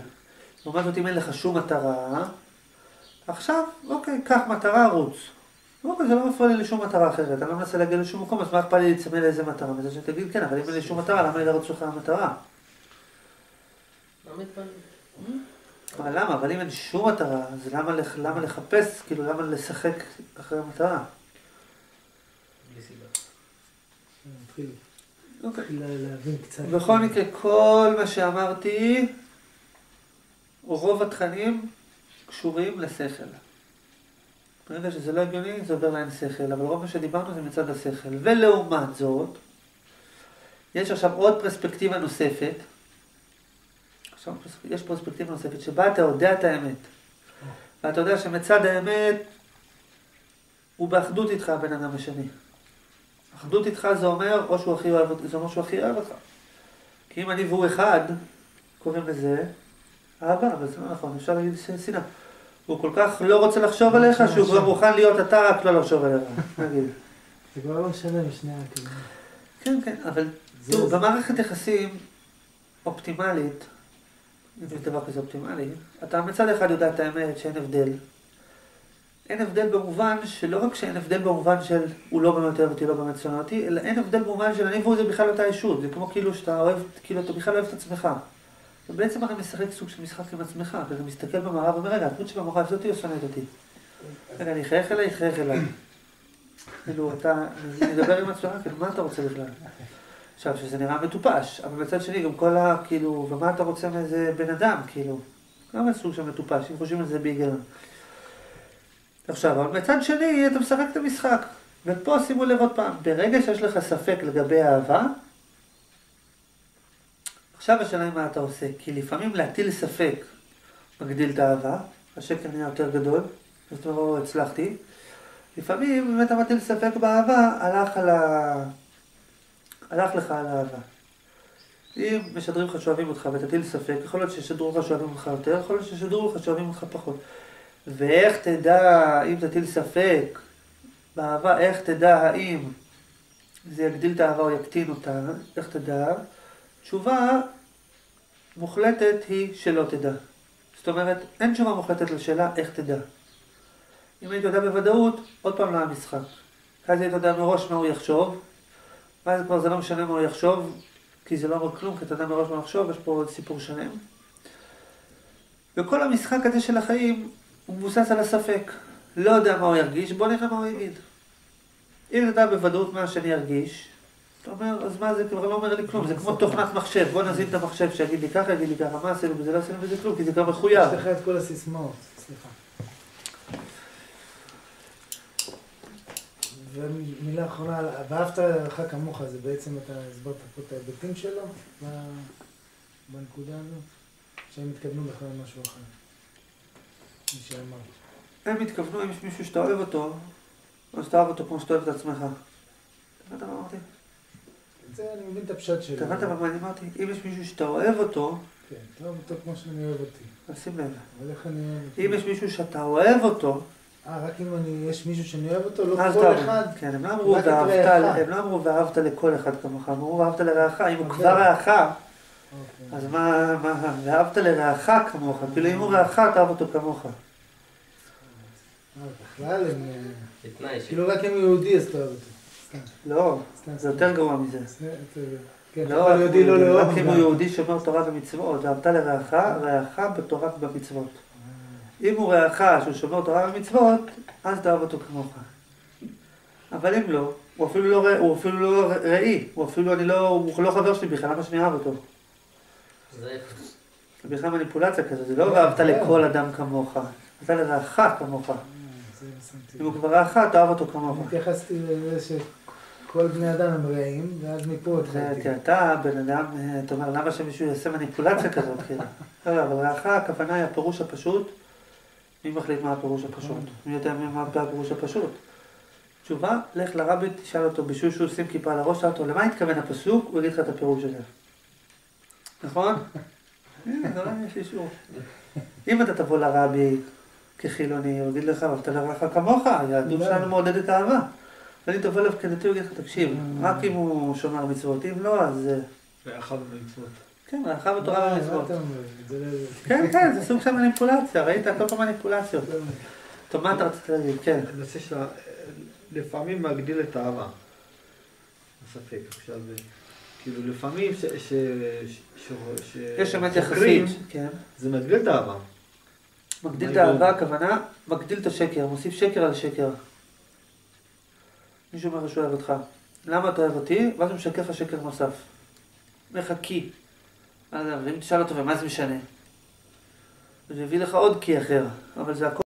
לעומת זאת, אם אין לך שום מטרה, עכשיו, אוקיי, קח מטרה, רוץ. אוקיי, זה לא מפריע לי לשום מטרה אחרת, אני לא מנסה להגיע לשום מקום, אז מה אכפת לי להצמד לאיזה מטרה? מזה שתגיד, כן, אבל אם אין לי שום מטרה, למה לי לרוץ לך המטרה? מה מתפלל? מה, למה? אבל אם אין שום מטרה, אז למה, לח- למה לחפש, כאילו, למה לשחק אחרי המטרה? קצת. בכל מקרה, כל מה שאמרתי, רוב התכנים קשורים לשכל. ברגע שזה לא הגיוני, זה עובר לאין שכל, אבל רוב מה שדיברנו זה מצד השכל. ולעומת זאת, יש עכשיו עוד פרספקטיבה נוספת. יש פרספקטיבה נוספת, שבה אתה יודע את האמת. ואתה יודע שמצד האמת, הוא באחדות איתך, הבן אדם השני. אחדות איתך זה אומר, או שהוא הכי אוהב אותך, זה אומר שהוא הכי אוהב אותך. כי אם אני והוא אחד, קוראים לזה אהבה, אבל זה לא נכון, אפשר להגיד שנאה. הוא כל כך לא רוצה לחשוב עליך, שהוא כבר מוכן להיות אתה, רק לא לחשוב עליך, נגיד. זה כבר לא משנה משני הכיוונים. כן, כן, אבל תראו, במערכת יחסים אופטימלית, אם יש דבר כזה אופטימלי, אתה מצד אחד יודע את האמת שאין הבדל. אין הבדל במובן שלא רק שאין הבדל במובן של הוא לא באמת אוהב אותי, לא באמת שונא אותי, אלא אין הבדל במובן של אני והוא זה בכלל אותה ישות. זה כמו כאילו שאתה אוהב, כאילו אתה בכלל אוהב את עצמך. ובעצם הרי משחק סוג של משחק עם עצמך, ואתה מסתכל במראה ואומר, רגע, הדמות שבמראה אותי או שונאת אותי? רגע, אני אחייך אליי, אחייך אליי. כאילו, אתה מדבר עם עצמך, כאילו, מה אתה רוצה בכלל? עכשיו, שזה נראה מטופש, אבל מצד שני, גם כל ה... כאילו, ומה אתה רוצה מאיזה בן אדם, כאילו? גם סוג של מטופש, אם חושבים על זה בהיגיון. עכשיו, אבל מצד שני, אתה משחק את המשחק. ופה שימו לב עוד פעם, ברגע שיש לך ספק לגבי אהבה, עכשיו השאלה היא מה אתה עושה. כי לפעמים להטיל ספק מגדיל את האהבה, השקר נהיה יותר גדול, זאת אומרת, "או, הצלחתי. לפעמים, אם אתה מטיל ספק באהבה, הלך על ה... הלך לך על האהבה. אם משדרים לך שאוהבים אותך ותטיל ספק, יכול להיות שישדרו לך שאוהבים אותך יותר, יכול להיות שישדרו לך שאוהבים אותך פחות. ואיך תדע, אם תטיל ספק באהבה, איך תדע האם זה יגדיל את האהבה או יקטין אותה, איך תדע? תשובה מוחלטת היא שלא תדע. זאת אומרת, אין תשובה מוחלטת לשאלה איך תדע. אם היית יודע בוודאות, עוד פעם לא היה משחק. אז היית יודע מראש מה הוא יחשוב, ואז כבר זה לא משנה מה הוא יחשוב, כי זה לא אומר כלום, כי אתה יודע מראש מה הוא יש פה עוד סיפור שלם. וכל המשחק הזה של החיים הוא מבוסס על הספק. לא יודע מה הוא ירגיש, בוא נראה מה הוא יגיד. אם אתה יודע בוודאות מה השני ירגיש, אתה אומר, אז מה זה כבר לא אומר לי כלום, זה כמו תוכנת מחשב, בוא נזין את המחשב שיגיד לי ככה, יגיד לי ככה, מה עשינו בזה, לא עשינו בזה כלום, כי זה כבר מחויב. יש לך את כל הסיסמאות, סליחה. ומילה אחרונה, ואהבת לך כמוך, זה בעצם אתה הסברת פה את ההיבטים שלו בנקודה הזאת? שהם התכוונו בכלל למשהו אחר? מי שאמר. הם התכוונו, אם יש מישהו שאתה אוהב אותו, אז אוהב אותו כמו שאתה אוהב את עצמך. אתה הבנת מה אמרתי? זה אני מבין את הפשט שלו. אתה הבנת מה אני אמרתי? אם יש מישהו שאתה אוהב אותו, כן, אתה אוהב אותו כמו שאני אוהב אותי. שים לב. אבל איך אני אוהב אותו? אם יש מישהו שאתה אוהב אותו, אה, רק אם אני, יש מישהו שאני אוהב אותו, לא כל אחד. כן, הם לא אמרו ואהבת. הם לא אמרו ואהבת לכל אחד כמוך, הם אמרו ואהבת לרעך, אם הוא אוקיי. כבר רעך, אוקיי. אז מה, מה, ואהבת לרעך כמוך, כאילו אם הוא רעך, תאהב אותו כמוך. אה, בכלל הם... אה. כאילו רק אם הוא יהודי אז אתה אוהב אותו. לא. זה יותר גרוע מזה. זה- זה- כן, לא, לא לאהוב. רק אם הוא. יהודי שומר תורה ומצוות, ואהבת לרעך, רעך בתורה ובמצוות. אם הוא רעך שהוא שומר תורה ומצוות, אז תאהב אותו כמוך. אבל אם לא, הוא אפילו לא, הוא אפילו לא ראי, הוא אפילו, אני לא, הוא לא חבר שלי בכלל, למה שאני אוהב אותו? זה בכלל מניפולציה כזאת, זה לא כן, ואהבת כן. לכל אדם כמוך, אתה לרעך כמוך. אה, אם הוא. כבר רעך, תאהב אותו כמוך. התייחסתי לזה שכל בני אדם הם רעים, ואז מפה זה- התחלתי. תראה, אתה בן אדם, אתה אומר, למה שמישהו יעשה מניפולציה כזאת, כאילו? לא, אבל רעך, הכוונה היא הפירוש הפשוט. מי מחליט מה הפירוש הפשוט? מי יודע מה הפירוש הפשוט? תשובה, לך לרבי, תשאל אותו, שהוא שים כיפה על הראש, תשאל אותו, למה התכוון הפסוק? הוא יגיד לך את הפירוש הזה. נכון? לא יש אישור. אם אתה תבוא לרבי כחילוני, הוא יגיד לך, אבל אתה לרעך כמוך, היהדות שלנו מעודדת אהבה. אני תבוא אליו כדתי, הוא יגיד לך, תקשיב, אה. רק אם הוא שומר מצוות, אם לא, אז... אה, ואחר במצוות. כן, הלכה בתורה לא- כן, כן, זה סוג של מניפולציה, ראית? הכל פה מניפולציות. טוב, מה אתה רצית להגיד? כן. הנושא של. לפעמים מגדיל את האהבה. ספק. עכשיו, כאילו לפעמים ש... ש... ש... ש... יש אמת יחסית, כן. זה מגדיל את האהבה. מגדיל את האהבה? הכוונה, מגדיל את השקר, מוסיף שקר על שקר. מישהו אומר שהוא אוהב אותך. למה אתה אוהב אותי? ואז הוא משקר לך שקר נוסף. אומר כי. ואם תשאל אותו, ומה זה משנה? הוא יביא לך עוד כי אחר, אבל זה הכל